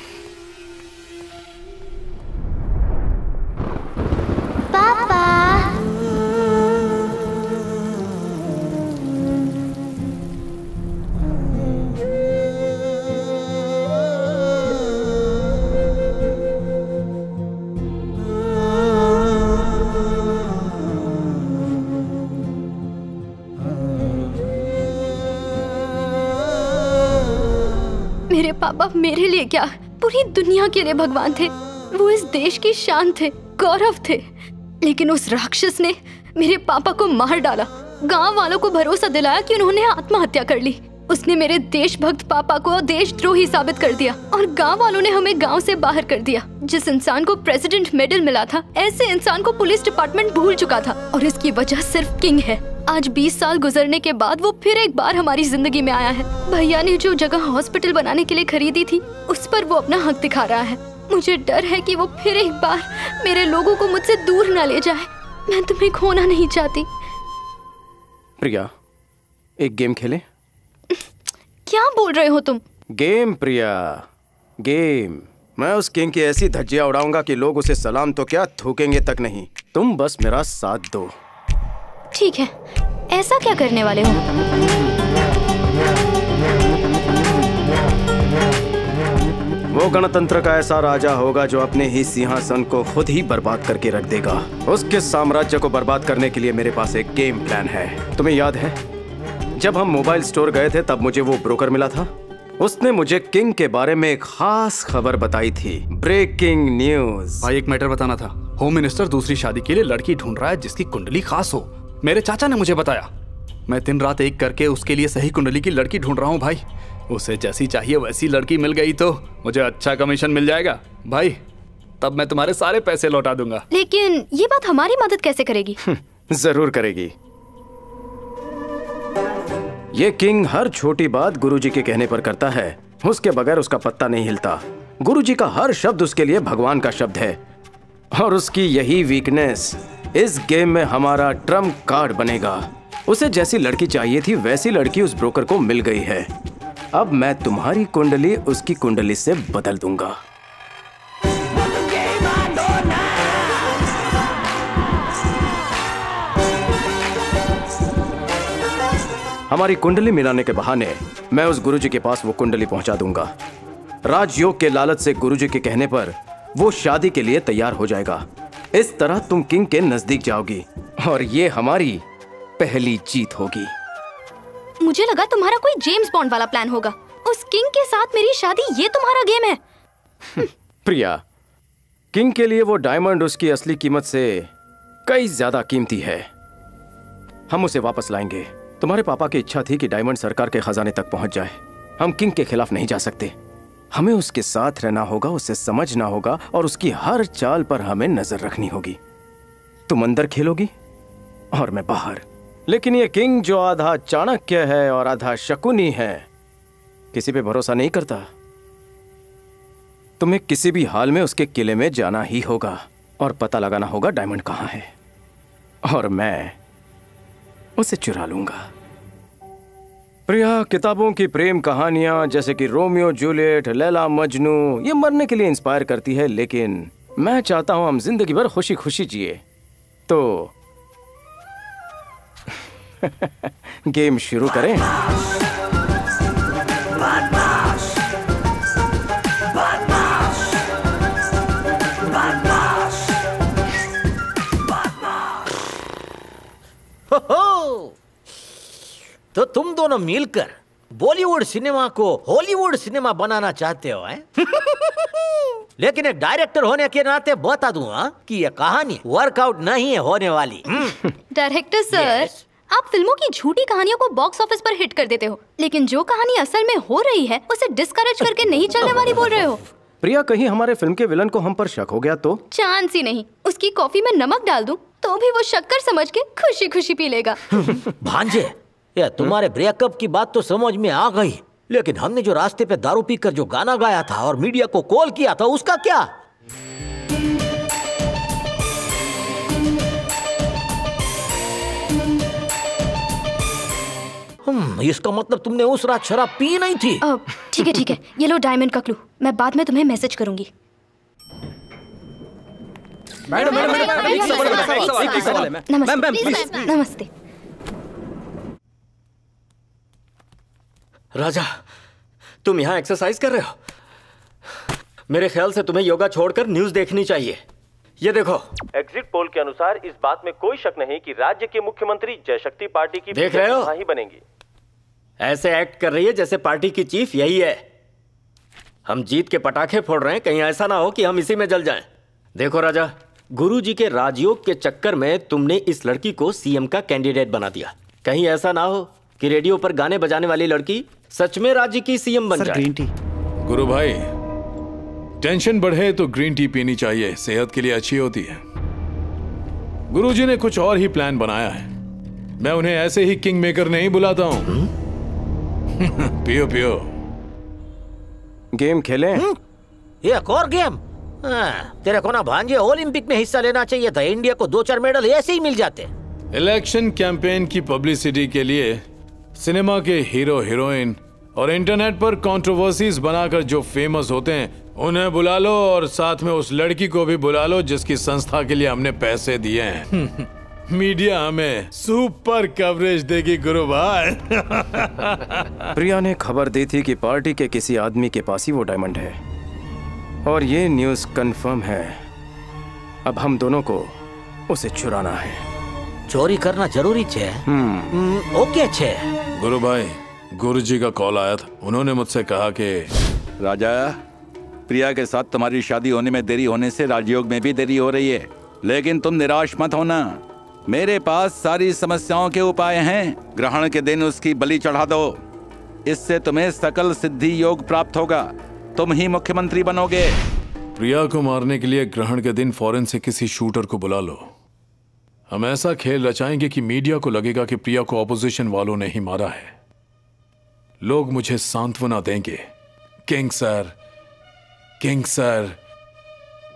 पापा मेरे लिए क्या पूरी दुनिया के लिए भगवान थे? वो इस देश की शान थे, गौरव थे। लेकिन उस राक्षस ने मेरे पापा को मार डाला। गाँव वालों को भरोसा दिलाया कि उन्होंने आत्महत्या कर ली। उसने मेरे देशभक्त पापा को देशद्रोही साबित कर दिया और गाँव वालों ने हमें गाँव से बाहर कर दिया। जिस इंसान को प्रेसिडेंट मेडल मिला था, ऐसे इंसान को पुलिस डिपार्टमेंट भूल चुका था और इसकी वजह सिर्फ़ किंग है। आज 20 साल गुजरने के बाद वो फिर एक बार हमारी ज़िंदगी में आया है। भैया ने जो जगह हॉस्पिटल बनाने के लिए खरीदी थी उस पर वो अपना हक दिखा रहा है। मुझे डर है कि वो फिर एक बार मेरे लोगों को मुझसे दूर ना ले जाए। मैं तुम्हें खोना नहीं चाहती। प्रिया एक गेम खेले? क्या बोल रहे हो तुम? Game Priya game. मैं उस किंग की ऐसी धज्जियाँ उड़ाऊँगा कि लोग उसे सलाम तो क्या थूकेंगे तक नहीं। तुम बस मेरा साथ दो। ठीक है। ऐसा क्या करने वाले हो? वो गणतंत्र का ऐसा राजा होगा जो अपने ही सिंहासन को खुद ही बर्बाद करके रख देगा। उसके साम्राज्य को बर्बाद करने के लिए मेरे पास एक गेम प्लान है। तुम्हें याद है? जब हम मोबाइल स्टोर गए थे तब मुझे वो ब्रोकर मिला था। उसने मुझे किंग के बारे में एक खास खबर बताई थी। ब्रेकिंग न्यूज़ भाई एक मैटर बताना था। होम मिनिस्टर दूसरी शादी के लिए लड़की ढूंढ रहा है जिसकी कुंडली खास हो। मेरे चाचा ने मुझे बताया। मैं दिन रात एक करके उसके लिए सही कुंडली की लड़की ढूंढ रहा हूँ भाई। उसे जैसी चाहिए वैसी लड़की मिल गई तो मुझे अच्छा कमीशन मिल जाएगा। भाई तब मैं तुम्हारे सारे पैसे लौटा दूँगा। लेकिन ये बात हमारी मदद कैसे करेगी? ज़रूर करेगी। ये किंग हर छोटी बात गुरुजी के कहने पर करता है। उसके बगैर उसका पत्ता नहीं हिलता। गुरुजी का हर शब्द उसके लिए भगवान का शब्द है। और उसकी यही वीकनेस इस गेम में हमारा ट्रंप कार्ड बनेगा। उसे जैसी लड़की चाहिए थी, वैसी लड़की उस ब्रोकर को मिल गई है। अब मैं तुम्हारी कुंडली, उसकी कुंडली से बदल दूँगा। हमारी कुंडली मिलाने के बहाने मैं उस गुरुजी के पास वो कुंडली पहुँचा दूँगा। राजयोग के लालच से गुरुजी के कहने पर वो शादी के लिए तैयार हो जाएगा। इस तरह तुम किंग के नज़दीक जाओगी और ये हमारी पहली जीत होगी। मुझे लगा तुम्हारा कोई जेम्स बॉन्ड वाला प्लान होगा। उस किंग के साथ मेरी शादी ये तुम्हारा गेम है। प्रिया किंग के लिए वो डायमंड उसकी असली कीमत से कई ज़्यादा कीमती है। हम उसे वापस लाएँगे। तुम्हारे पापा की इच्छा थी कि डायमंड सरकार के खजाने तक पहुँच जाए। हम किंग के खिलाफ नहीं जा सकते। हमें उसके साथ रहना होगा, उसे समझना होगा और उसकी हर चाल पर हमें नज़र रखनी होगी। तुम अंदर खेलोगी और मैं बाहर। लेकिन ये किंग जो आधा चाणक्य है और आधा शकुनी है, किसी पे भरोसा नहीं करता। तुम्हें किसी भी हाल में उसके किले में जाना ही होगा और पता लगाना होगा डायमंड कहाँ है। और मैं उसे चुरा लूँगा। प्रिया, किताबों की प्रेम कहानियाँ, जैसे कि रोमियो, जूलियट, लैला, मजनू, ये मरने के लिए इंस्पायर करती है, लेकिन मैं चाहता हूँ हम ज़िंदगी भर खुशी खुशी जिए तो गेम शुरू करें हो! तो तुम दोनों मिलकर बॉलीवुड सिनेमा को हॉलीवुड सिनेमा बनाना चाहते हो हैं? लेकिन एक डायरेक्टर होने के नाते बता दूँ हाँ, कि ये कहानी वर्कआउट नहीं है होने वाली। हम्म, डायरेक्टर सर yes. आप फ़िल्मों की झूठी कहानियों को बॉक्स ऑफ़िस पर हिट कर देते हो लेकिन जो कहानी असल में हो रही है उसे डिस्करेज करके नहीं चलने वाली बोल रहे हो। प्रिया कहीं हमारे फ़िल्म के विलन को हम पर शक हो गया तो? चांस ही नहीं। उसकी कॉफ़ी में नमक डाल दूँ तो भी वो शक्कर समझ के खुशी खुशी पी लेगा। भांजे ये तुम्हारे ब्रेकअप की बात तो समझ में आ गई। लेकिन हमने जो रास्ते पे दारू पीकर जो गाना गाया था और मीडिया को कॉल किया था उसका क्या? हम्म, इसका मतलब तुमने उस रात शराब पी नहीं थी। ठीक है ठीक है। ये लो डायमंड का क्लू। मैं बाद में तुम्हें मैसेज करूँगी। मैडम मैडम मैडम नमस्ते। मैम प्लीज़, प्लीज़ नमस्ते। राजा तुम यहाँ एक्सरसाइज कर रहे हो? मेरे ख्याल से तुम्हें योगा छोड़कर न्यूज़ देखनी चाहिए। ये देखो। एग्जिट पोल के अनुसार इस बात में कोई शक नहीं कि राज्य के मुख्यमंत्री जयशक्ति पार्टी की देख रहे हो? ही बनेंगी। ऐसे एक्ट कर रही है जैसे पार्टी की चीफ यही है। हम जीत के पटाखे फोड़ रहे हैं कहीं ऐसा ना हो कि हम इसी में जल जाएँ। देखो राजा गुरुजी के राजयोग के चक्कर में तुमने इस लड़की को सीएम का कैंडिडेट बना दिया। कहीं ऐसा ना हो कि रेडियो पर गाने बजाने वाली लड़की सच में राज्य की सीएम बन जाए। टी गुरु भाई टेंशन बढ़े तो ग्रीन टी पीनी चाहिए। सेहत के लिए अच्छी होती है। गुरुजी ने कुछ और ही प्लान बनाया है। मैं उन्हें ऐसे ही किंग मेकर नहीं बुलाता हूँ। पियो पियो। गेम खेलें? ये एक और गेम हाँ, तेरे को ना भांजे ओलंपिक में हिस्सा लेना चाहिए था। इंडिया को दो चार मेडल ऐसे ही मिल जाते। इलेक्शन कैंपेन की पब्लिसिटी के लिए सिनेमा के हीरो, हीरोइन और इंटरनेट पर कंट्रोवर्सीज बनाकर जो फ़ेमस होते हैं, उन्हें बुला लो और साथ में उस लड़की को भी बुला लो जिसकी संस्था के लिए हमने पैसे दिए हैं। मीडिया हमें सुपर कवरेज देगी गुरु भाई प्रिया ने खबर दी थी कि पार्टी के किसी आदमी के पास ही वो डायमंड है। और ये न्यूज़ कंफर्म है। अब हम दोनों को उसे चुराना है। चोरी करना ज़रूरी छे। हम्म। ओके छे गुरु भाई गुरु जी का कॉल आया था। उन्होंने मुझसे कहा कि राजा प्रिया के साथ तुम्हारी शादी होने में देरी होने से राजयोग में भी देरी हो रही है। लेकिन तुम निराश मत होना। मेरे पास सारी समस्याओं के उपाय हैं। ग्रहण के दिन उसकी बलि चढ़ा दो। इससे तुम्हें सकल सिद्धि योग प्राप्त होगा। तुम ही मुख्यमंत्री बनोगे। प्रिया को मारने के लिए ग्रहण के दिन फ़ौरन से किसी शूटर को बुला लो। हम ऐसा खेल रचाएँगे कि मीडिया को लगेगा कि प्रिया को ऑपोजिशन वालों ने ही मारा है। लोग मुझे सांत्वना देंगे। किंग सर किंग सर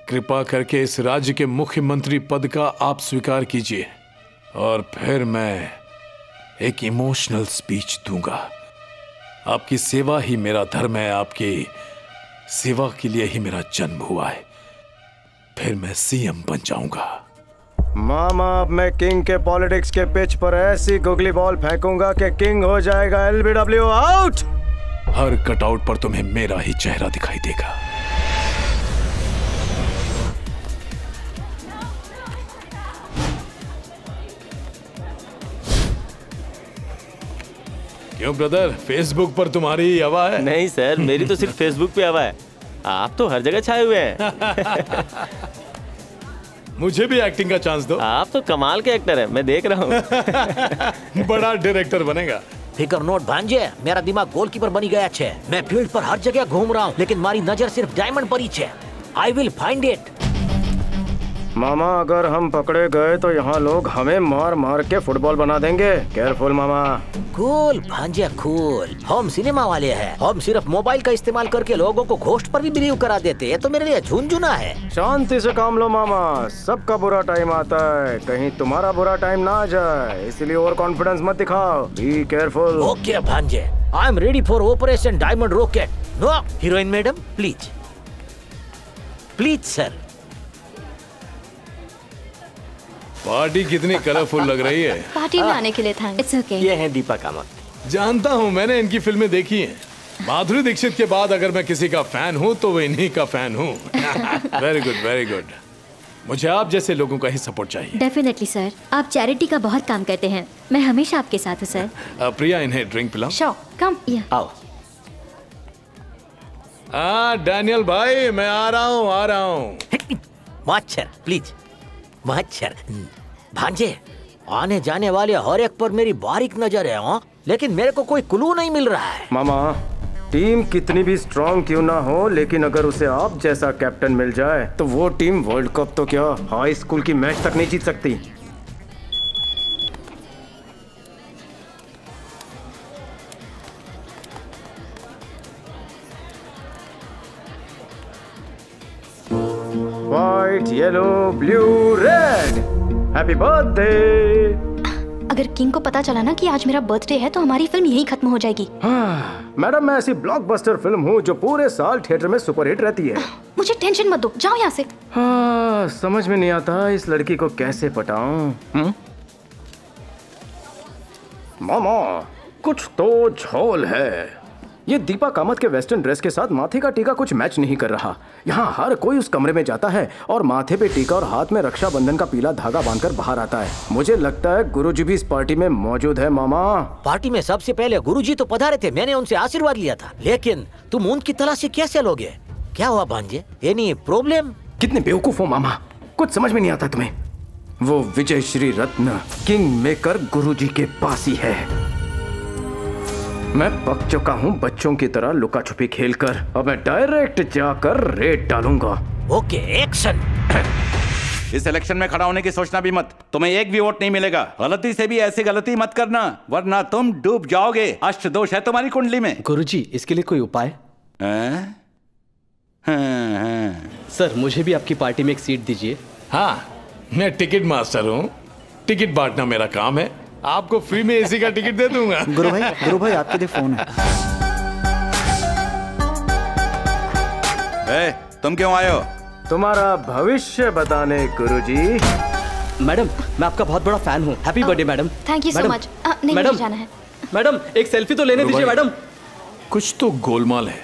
कृपा करके इस राज्य के मुख्यमंत्री पद का आप स्वीकार कीजिए और फिर मैं एक इमोशनल स्पीच दूँगा। आपकी सेवा ही मेरा धर्म है, आपकी सेवा के लिए ही मेरा जन्म हुआ है। फिर मैं सीएम बन जाऊँगा। मामा अब मैं किंग के पॉलिटिक्स के पिच पर ऐसी गुगली बॉल फेंकूँगा कि किंग हो जाएगा एलबीडब्ल्यू आउट। हर कटआउट पर तुम्हें मेरा ही चेहरा दिखाई देगा। क्यों ब्रदर? फेसबुक पर तुम्हारी हवा है। नहीं सर मेरी तो सिर्फ़ फेसबुक पे हवा है। आप तो हर जगह छाए हुए हैं। मुझे भी एक्टिंग का चांस दो। आप तो कमाल के एक्टर है मैं देख रहा हूँ। बड़ा डायरेक्टर बनेगा। फिकर नोट भांजे मेरा दिमाग गोलकीपर बनी गया छे। मैं फ़ील्ड पर हर जगह घूम रहा हूँ लेकिन मारी नज़र सिर्फ़ डायमंड पर ही छे। आई विल फाइंड इट मामा अगर हम पकड़े गए तो यहाँ लोग हमें मार मार के फुटबॉल बना देंगे। केयरफुल मामा। कूल भांजे कूल हम सिनेमा वाले हैं। हम सिर्फ़ मोबाइल का इस्तेमाल करके लोगों को घोष्ट पर भी बिलीव करा देते हैं तो मेरे लिए झुंझुना है। शांति से काम लो मामा। सबका बुरा टाइम आता है। कहीं तुम्हारा बुरा टाइम ना आ जाए। इसलिए ओवर कॉन्फिडेंस मत दिखाओ। बी केयरफुल ओके भांजे। I am ready for operation diamond rocket no heroine madam please please sir party कितनी कलरफुल लग रही है। पार्टी में आने के लिए थैंक्स। इट्स ओके ये है दीपा कामत। जानता हूँ मैंने इनकी फ़िल्में देखी हैं। माधुरी दीक्षित के बाद अगर मैं किसी का फ़ैन हूँ तो वो इन्हीं का फ़ैन हूँ। वेरी गुड वेरी गुड मुझे आप जैसे लोगों का ही सपोर्ट चाहिए। डेफिनेटली सर आप चैरिटी का बहुत काम करते हैं। मैं हमेशा आपके साथ हूँ सर प्रिया इन्हें ड्रिंक पिलाओ शो कम आओ। हाँ डैनियल भाई मैं आ रहा हूँ आ रहा हूँ। प्लीज़ मच्छर भांजे, आने जाने वाले हर एक पर मेरी बारीक नज़र है, हा? लेकिन मेरे को कोई क्लू नहीं मिल रहा है। मामा टीम कितनी भी स्ट्रॉन्ग क्यों ना हो, लेकिन अगर उसे आप जैसा कैप्टन मिल जाए तो वो टीम वर्ल्ड कप तो क्या हाई स्कूल की मैच तक नहीं जीत सकती? White yellow blue red happy birthday अगर किंग को पता चला ना कि आज मेरा बर्थडे है तो हमारी फ़िल्म यहीं खत्म हो जाएगी। मैडम मैं ऐसी ब्लॉकबस्टर फ़िल्म हूँ जो पूरे साल थिएटर में सुपरहिट रहती है। मुझे टेंशन मत दो जाओ यहाँ से। हाँ, समझ में नहीं आता इस लड़की को कैसे पटाऊं हम्म? मामा कुछ तो झोल है। ये दीपा कामत के वेस्टर्न ड्रेस के साथ माथे का टीका कुछ मैच नहीं कर रहा। यहाँ हर कोई उस कमरे में जाता है और माथे पे टीका और हाथ में रक्षाबंधन का पीला धागा बांधकर बाहर आता है। मुझे लगता है गुरुजी भी इस पार्टी में मौजूद है मामा। पार्टी में सबसे पहले गुरुजी तो पधारे थे मैंने उनसे आशीर्वाद लिया था। लेकिन तुम उनकी तलाशी कैसे लोगे क्या हुआ भांजे? एनी प्रॉब्लम कितने बेवकूफ़ हो मामा। कुछ समझ में नहीं आता तुम्हें। वो विजय श्री रत्न किंग मेकर गुरुजी के पास ही है। मैं पक चुका हूँ बच्चों की तरह लुका छुपी खेल कर अब मैं डायरेक्ट जाकर रेड डालूँगा। ओके एक्शन इस इलेक्शन में खड़ा होने की सोचना भी मत। तुम्हें एक भी वोट नहीं मिलेगा। गलती से भी ऐसी गलती मत करना वरना तुम डूब जाओगे। अष्ट दोष है तुम्हारी कुंडली में। गुरुजी इसके लिए कोई उपाय? हैं? हाँ, हाँ। सर मुझे भी आपकी पार्टी में एक सीट दीजिए। हाँ मैं टिकट मास्टर हूँ। टिकट बांटना मेरा काम है। आपको फ्री में एसी का टिकट दे दूँगा। गुरु भाई गुरु भाई आपके लिए फ़ोन है। ए, तुम क्यों आए हो? तुम्हारा भविष्य बताने गुरुजी। मैडम मैं आपका बहुत बड़ा फ़ैन हूँ। Happy birthday madam thank you so much नहीं मैडम। जाना है। मैडम एक सेल्फी तो लेने दीजिए मैडम कुछ तो गोलमाल है।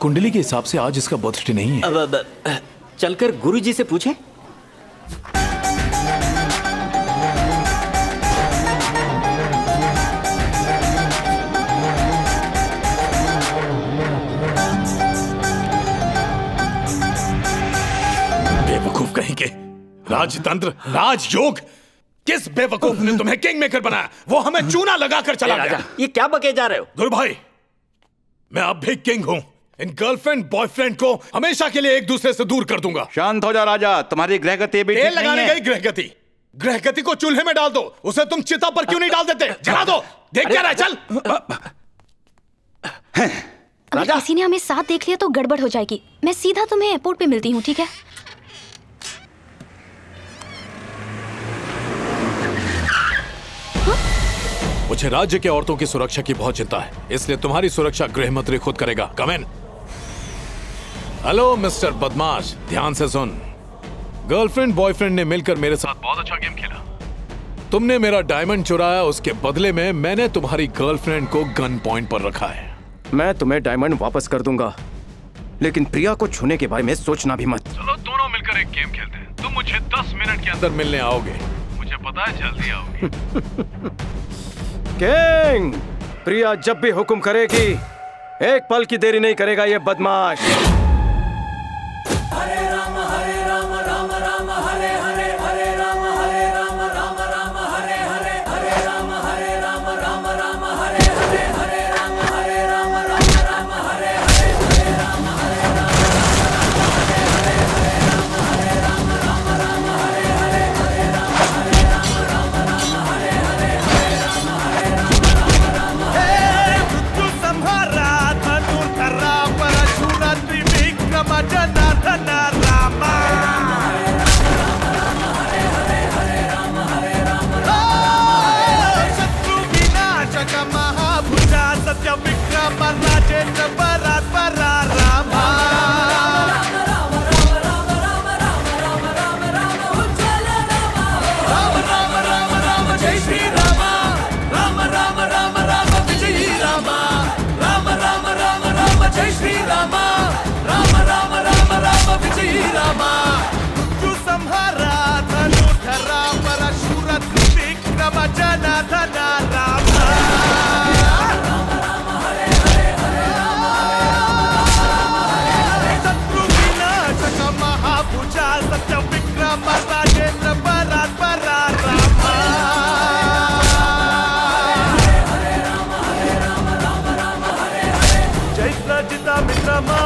कुंडली के हिसाब से आज इसका बर्थडे नहीं है। अब, अब, चलकर गुरुजी से पूछे। राजतंत्र राजयोग। किस बेवकूफ़ ने तुम्हें किंग मेकर बनाया? वो हमें चूना लगाकर चला गया। ये क्या बके जा रहे हो? गुरु भाई मैं अब भी किंग हूँ। इन गर्लफ्रेंड बॉयफ्रेंड को हमेशा के लिए एक दूसरे से दूर कर दूँगा। शांत हो जा राजा तुम्हारी ग्रह गति भी तेल लगाने गई ग्रह गति ग्रह गति को चूल्हे में डाल दो उसे तुम चिता पर क्यों नहीं डाल देते? जला दो। देख क्या रहा चल। अगर किसी ने हमें साथ देख लिया तो गड़बड़ हो जाएगी। मैं सीधा तुम्हें एयरपोर्ट पे मिलती हूँ ठीक है? मुझे राज्य के औरतों की सुरक्षा की बहुत चिंता है। इसलिए तुम्हारी सुरक्षा गृह मंत्री खुद करेगा। कमेन हेलो मिस्टर बदमाश। ध्यान से सुन। गर्लफ्रेंड बॉयफ्रेंड ने मिलकर मेरे साथ बहुत अच्छा गेम खेला। तुमने मेरा डायमंड चुराया उसके बदले में मैंने तुम्हारी गर्लफ्रेंड को गन पॉइंट पर रखा है। मैं तुम्हें डायमंड वापस कर दूँगा। लेकिन प्रिया को छूने के बारे में सोचना भी मत। चलो दोनों मिलकर एक गेम खेलते हैं। तुम मुझे दस मिनट के अंदर मिलने आओगे। मुझे पता है जल्दी आओगे। किंग प्रिया जब भी हुक्म करेगी एक पल की देरी नहीं करेगा ये बदमाश।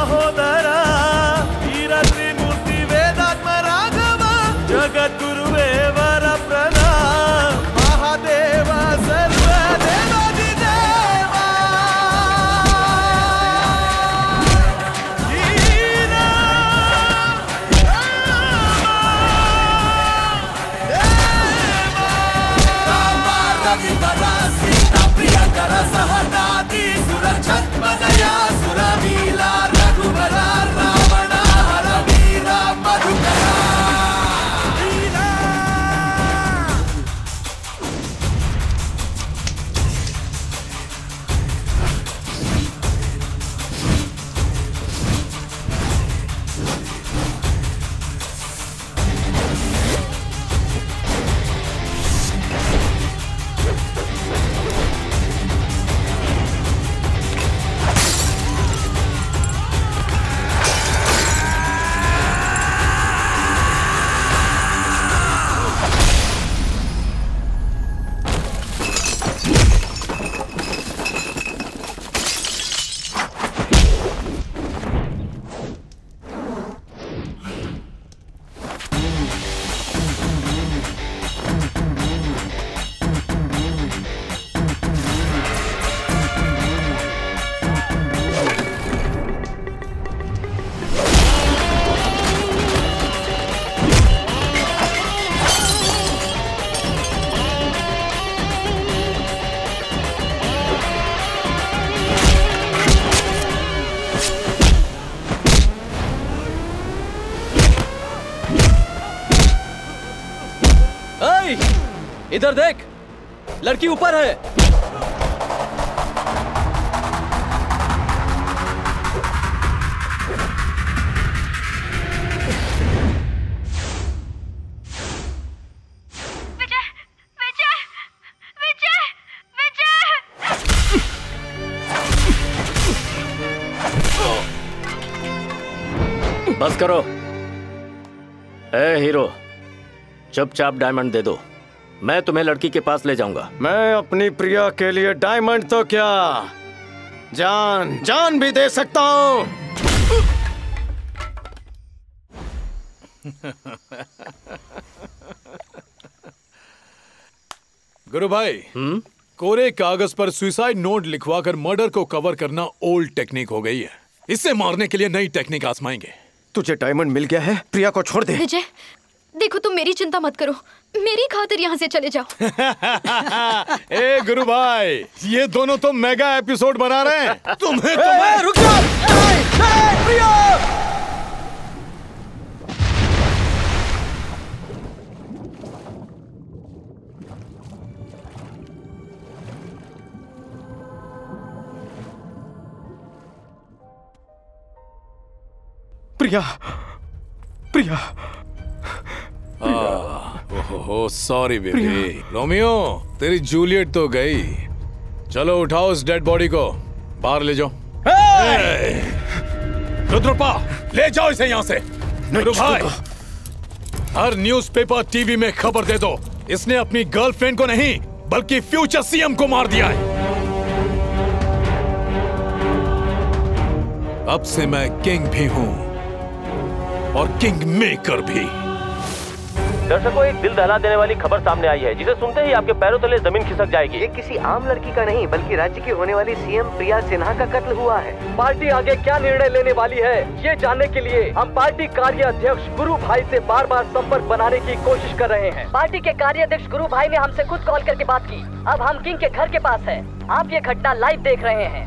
मित्र इधर देख। लड़की ऊपर है। बस करो। ए हीरो चुपचाप डायमंड दे दो। मैं तुम्हें लड़की के पास ले जाऊँगा। मैं अपनी प्रिया के लिए डायमंड तो क्या जान जान भी दे सकता हूँ। गुरु भाई हुँ? कोरे कागज़ पर सुसाइड नोट लिखवाकर मर्डर को कवर करना ओल्ड टेक्निक हो गई है। इसे मारने के लिए नई टेक्निक आजमाएँगे। तुझे डायमंड मिल गया है प्रिया को छोड़ दे। विजय देखो तुम मेरी चिंता मत करो। मेरी खातिर यहाँ से चले जाओ। ए गुरु भाई ये दोनों तो मेगा एपिसोड बना रहे हैं। तुम्हें तो मैं... रुक प्रिया! प्रिया प्रिया ओहो सॉरी बेबी। रोमियो तेरी जूलियट तो गई। चलो उठाओ उस डेड बॉडी को। बाहर ले जाओ! रुद्रपा ले जाओ इसे यहाँ से। भाई हर न्यूज़पेपर टीवी में खबर दे दो। इसने अपनी गर्लफ्रेंड को नहीं बल्कि फ्यूचर सीएम को मार दिया है। अब से मैं किंग भी हूँ और किंग मेकर भी। दर्शकों एक दिल दहला देने वाली खबर सामने आई है जिसे सुनते ही आपके पैरों तले ज़मीन खिसक जाएगी। ये किसी आम लड़की का नहीं बल्कि राज्य की होने वाली सीएम प्रिया सिन्हा का कत्ल हुआ है। पार्टी आगे क्या निर्णय लेने वाली है ये जानने के लिए हम पार्टी कार्य अध्यक्ष गुरु भाई से बार बार संपर्क बनाने की कोशिश कर रहे हैं। पार्टी के कार्याध्यक्ष गुरु भाई ने हमसे खुद कॉल करके बात की। अब हम किंग के घर के पास है। आप ये घटना लाइव देख रहे हैं।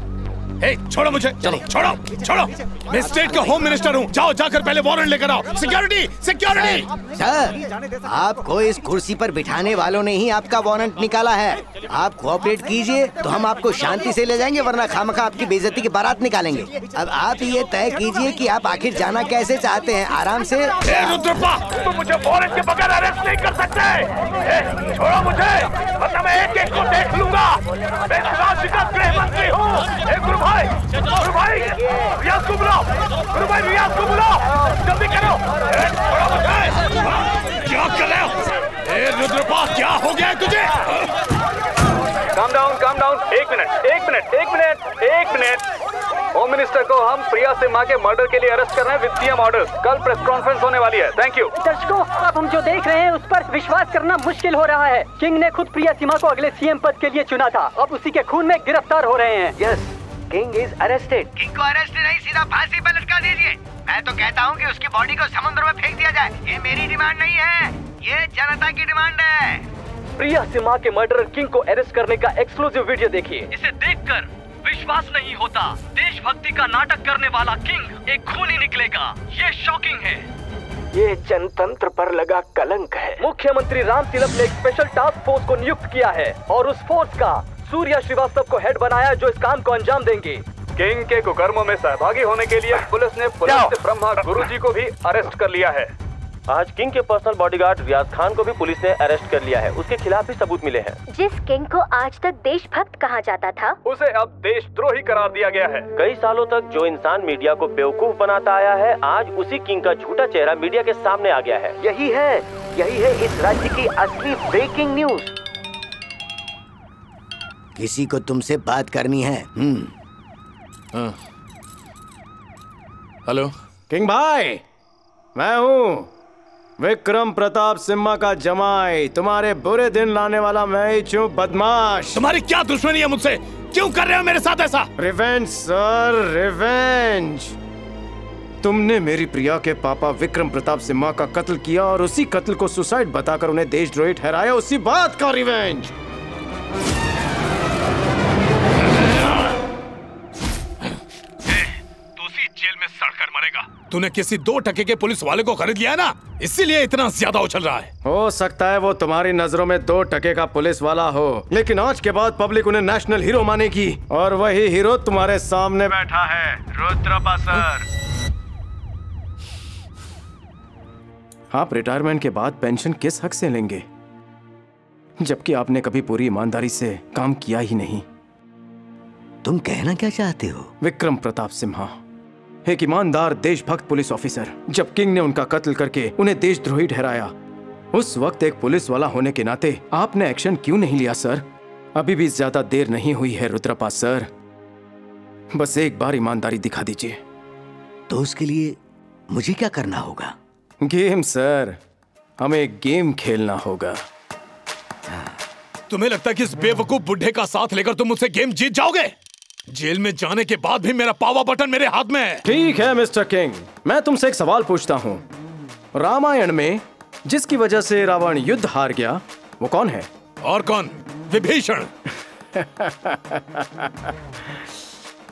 ए, छोड़ो मुझे। चलो। छोड़ो छोड़ो। मैं स्टेट का होम मिनिस्टर हूँ। जाओ जाकर पहले वारंट लेकर आओ। सिक्योरिटी सिक्योरिटी सर आपको इस कुर्सी पर बिठाने वालों ने ही आपका वारंट निकाला है। आप कोऑपरेट कीजिए तो हम आपको शांति से ले जाएँगे वरना खामखा आपकी बेइज्जती की बारात निकालेंगे। अब आप ये तय कीजिए कि आप आखिर जाना कैसे चाहते हैं। आराम से। तुम मुझे वारंट के बगैर अरेस्ट नहीं कर सकते। छोड़ो मुझे। वरना मैं एक एक को देख लूँगा। मैं का गृह मंत्री हूँ। ए, गुरु भाई रियाज को बुलाओ। गुरु भाई रियाज को बुलाओ। जल्दी करो। ए, छोड़ो क्या कर रहे हो? ए, रुद्रपा क्या हो गया है तुझे? काम डाउन काम डाउन एक मिनट एक मिनट एक मिनट एक मिनट। होम मिनिस्टर को हम प्रिया सिम्हा के मर्डर के लिए अरेस्ट कर रहे हैं विद सीएम ऑर्डर कल प्रेस कॉन्फ्रेंस होने वाली है। थैंक यू दर्शकों अब हम जो देख रहे हैं उस पर विश्वास करना मुश्किल हो रहा है। किंग ने खुद प्रिया सिम्हा को अगले सीएम पद के लिए चुना था। अब उसी के खून में गिरफ़्तार हो रहे हैं। Yes king is arrested. King को अरेस्ट नहीं सीधा फांसी पर लटका दीजिए। मैं तो कहता हूँ कि उसकी बॉडी को समुद्र में फेंक दिया जाए। ये मेरी डिमांड नहीं है ये जनता की डिमांड है। प्रिया सिम्हा के मर्डर किंग को अरेस्ट करने का एक्सक्लूसिव वीडियो देखिए। इसे देखकर विश्वास नहीं होता। देशभक्ति का नाटक करने वाला किंग एक खूनी निकलेगा। ये शॉकिंग है। ये जनतंत्र पर लगा कलंक है। मुख्यमंत्री राम तिलक ने एक स्पेशल टास्क फोर्स को नियुक्त किया है और उस फोर्स का सूर्या श्रीवास्तव को हेड बनाया जो इस काम को अंजाम देंगे। किंग के कुकर्मों में सहभागी होने के लिए पुलिस ने पुलिस ब्रह्मा गुरुजी को भी अरेस्ट कर लिया है। आज किंग के पर्सनल बॉडीगार्ड रियाज खान को भी पुलिस ने अरेस्ट कर लिया है। उसके खिलाफ भी सबूत मिले हैं। जिस किंग को आज तक देशभक्त कहा जाता था उसे अब देशद्रोही करार दिया गया है। कई सालों तक जो इंसान मीडिया को बेवकूफ़ बनाता आया है आज उसी किंग का झूठा चेहरा मीडिया के सामने आ गया है। यही है यही है इस राज्य की असली ब्रेकिंग न्यूज़ किसी को तुमसे बात करनी है। हम्म। हेलो। किंग भाई मैं हूँ विक्रम प्रताप सिम्हा का जमाई। तुम्हारे बुरे दिन लाने वाला मैं ही हूँ बदमाश। तुम्हारी क्या दुश्मनी है मुझसे? क्यों कर रहे हो मेरे साथ ऐसा? रिवेंज सर रिवेंज तुमने मेरी प्रिया के पापा विक्रम प्रताप सिम्हा का कत्ल किया और उसी कत्ल को सुसाइड बताकर उन्हें देशद्रोही ठहराया। उसी बात का रिवेंज तूने किसी दो टके के पुलिस वाले को खरीद लिया ना? इसीलिए इतना ज़्यादा उछल रहा है। हो सकता है वो तुम्हारी नज़रों में दो टके का पुलिस वाला हो लेकिन आज के बाद पब्लिक उन्हें नेशनल हीरो मानेगी। और वही हीरो तुम्हारे सामने बैठा है रुद्रपा सर आप रिटायरमेंट के बाद पेंशन किस हक से लेंगे? जबकि आपने कभी पूरी ईमानदारी से काम किया ही नहीं। तुम कहना क्या चाहते हो? विक्रम प्रताप सिम्हा। एक ईमानदार देशभक्त पुलिस ऑफिसर जब किंग ने उनका कत्ल करके उन्हें देशद्रोही ठहराया। उस वक्त एक पुलिस वाला होने के नाते आपने एक्शन क्यों नहीं लिया सर? अभी भी ज़्यादा देर नहीं हुई है रुद्रपा सर। बस एक बार ईमानदारी दिखा दीजिए। तो उसके लिए मुझे क्या करना होगा? Game sir. हमें गेम खेलना होगा। तुम्हें लगता है कि इस बेवकूफ़ बुढ़े का साथ लेकर तुम मुझसे गेम जीत जाओगे? जेल में जाने के बाद भी मेरा पावर बटन मेरे हाथ में है। ठीक है मिस्टर किंग। मैं तुमसे एक सवाल पूछता हूँ। रामायण में जिसकी वजह से रावण युद्ध हार गया वो कौन है? और कौन? विभीषण।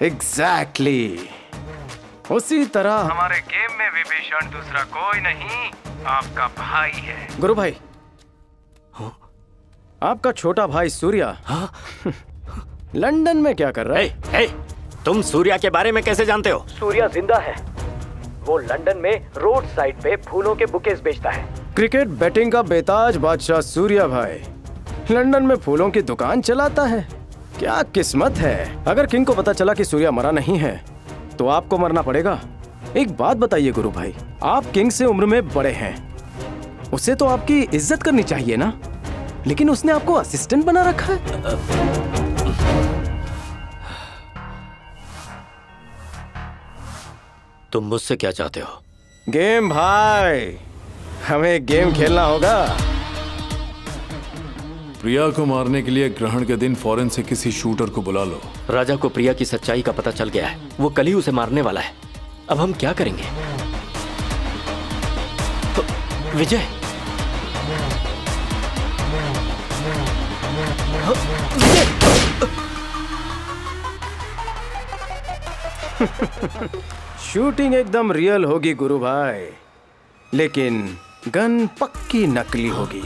Exactly exactly. उसी तरह हमारे गेम में विभीषण दूसरा कोई नहीं आपका भाई है। गुरु भाई आपका छोटा भाई सूर्या। लंदन में क्या कर रहा है? Hey, hey, तुम सूर्या के बारे में कैसे जानते हो? सूर्या ज़िंदा है। वो लंदन में रोड साइड पे फूलों के बुकेस बेचता है। क्रिकेट बैटिंग का बेताज बादशाह सूर्या भाई। लंदन में फूलों की दुकान चलाता है। क्या किस्मत है? अगर किंग को पता चला कि सूर्या मरा नहीं है तो आपको मरना पड़ेगा। एक बात बताइए गुरु भाई आप किंग से उम्र में बड़े हैं। उसे तो आपकी इज़्ज़त करनी चाहिए ना? लेकिन उसने आपको असिस्टेंट बना रखा है। तुम मुझसे क्या चाहते हो? गेम भाई हमें गेम खेलना होगा। प्रिया को मारने के लिए ग्रहण के दिन फ़ौरन से किसी शूटर को बुला लो। राजा को प्रिया की सच्चाई का पता चल गया है। वो कल ही उसे मारने वाला है। अब हम क्या करेंगे? तो, विजय? शूटिंग एकदम रियल होगी, गुरु भाई। लेकिन गन पक्की नकली होगी।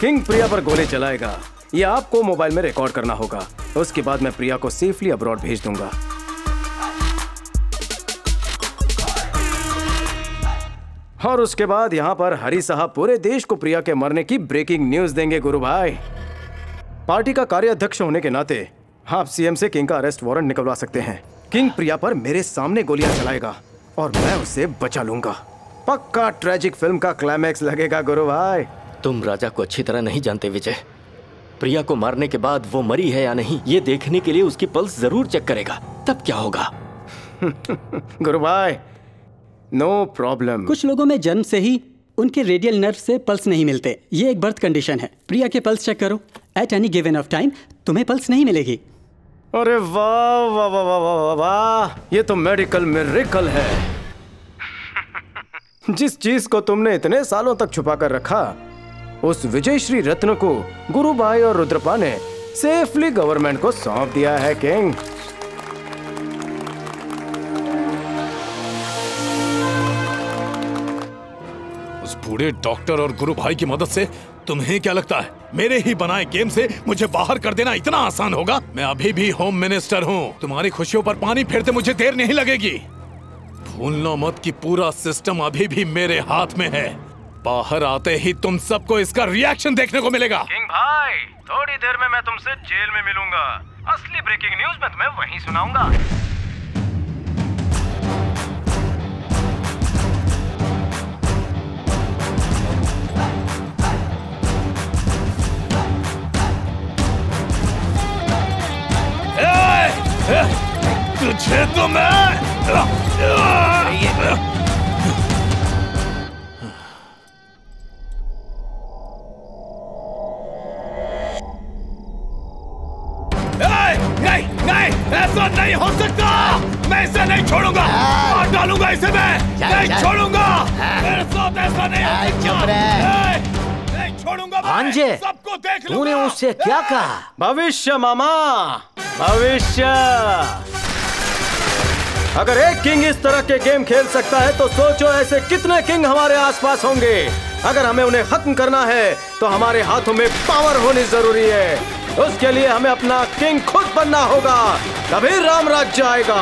किंग प्रिया पर गोले चलाएगा। ये आपको मोबाइल में रिकॉर्ड करना होगा। उसके बाद मैं प्रिया को सेफली अब्रॉड भेज दूँगा। और उसके बाद यहाँ पर हरी साहब पूरे देश को प्रिया के मरने की ब्रेकिंग न्यूज़ देंगे, गुरु भाई। पार्टी का कार्याध्यक्ष होने के नाते आप सीएम से किंग का अरेस्ट वारंट निकलवा सकते हैं। किंग प्रिया पर मेरे सामने गोलियाँ चलाएगा और मैं उसे बचा लूँगा। पक्का ट्रेजिक फ़िल्म का क्लाइमैक्स लगेगा गुरु भाई। तुम राजा को अच्छी तरह नहीं जानते विजय। प्रिया को मारने के बाद वो मरी है या नहीं ये देखने के लिए उसकी पल्स ज़रूर चेक करेगा। तब क्या होगा? गुरु भाई नो प्रॉब्लम कुछ लोगों में जन्म से ही उनके रेडियल नर्व से पल्स नहीं मिलते। ये एक बर्थ कंडीशन है। प्रिया के पल्स चेक करो। At any given of time तुम्हें पल्स नहीं मिलेगी। अरे वाह वाह वाह वाह वाह वाह ये तो मेडिकल मेरिकल है। जिस चीज़ को तुमने इतने सालों तक छुपा कर रखा, उस विजय श्री रत्न को गुरु भाई और रुद्रपा ने सेफली गवर्नमेंट को सौंप दिया है किंग उस बूढ़े डॉक्टर और गुरु भाई की मदद से तुम्हें क्या लगता है? मेरे ही बनाए गेम से मुझे बाहर कर देना इतना आसान होगा? मैं अभी भी होम मिनिस्टर हूँ। तुम्हारी खुशियों पर पानी फेरते मुझे देर नहीं लगेगी। भूलना मत कि पूरा सिस्टम अभी भी मेरे हाथ में है। बाहर आते ही तुम सबको इसका रिएक्शन देखने को मिलेगा। किंग भाई, थोड़ी देर में मैं तुमसे जेल में मिलूँगा। असली ब्रेकिंग न्यूज़ मैं तुम्हें वहीं सुनाऊँगा। तुझे तो मैं नहीं नहीं ऐसा नहीं हो सकता मैं इसे नहीं छोड़ूँगा डालूँगा इसे मैं नहीं छोड़ूँगा मेरे साथ ऐसा नहीं। हो सकता छोड़ूँगा भांजे सबको देख तूने उससे क्या कहा? भविष्य मामा। भविष्य। अगर एक किंग इस तरह के गेम खेल सकता है तो सोचो ऐसे कितने किंग हमारे आसपास होंगे। अगर हमें उन्हें खत्म करना है तो हमारे हाथों में पावर होनी ज़रूरी है। उसके लिए हमें अपना किंग खुद बनना होगा। तभी राम राज्य आएगा।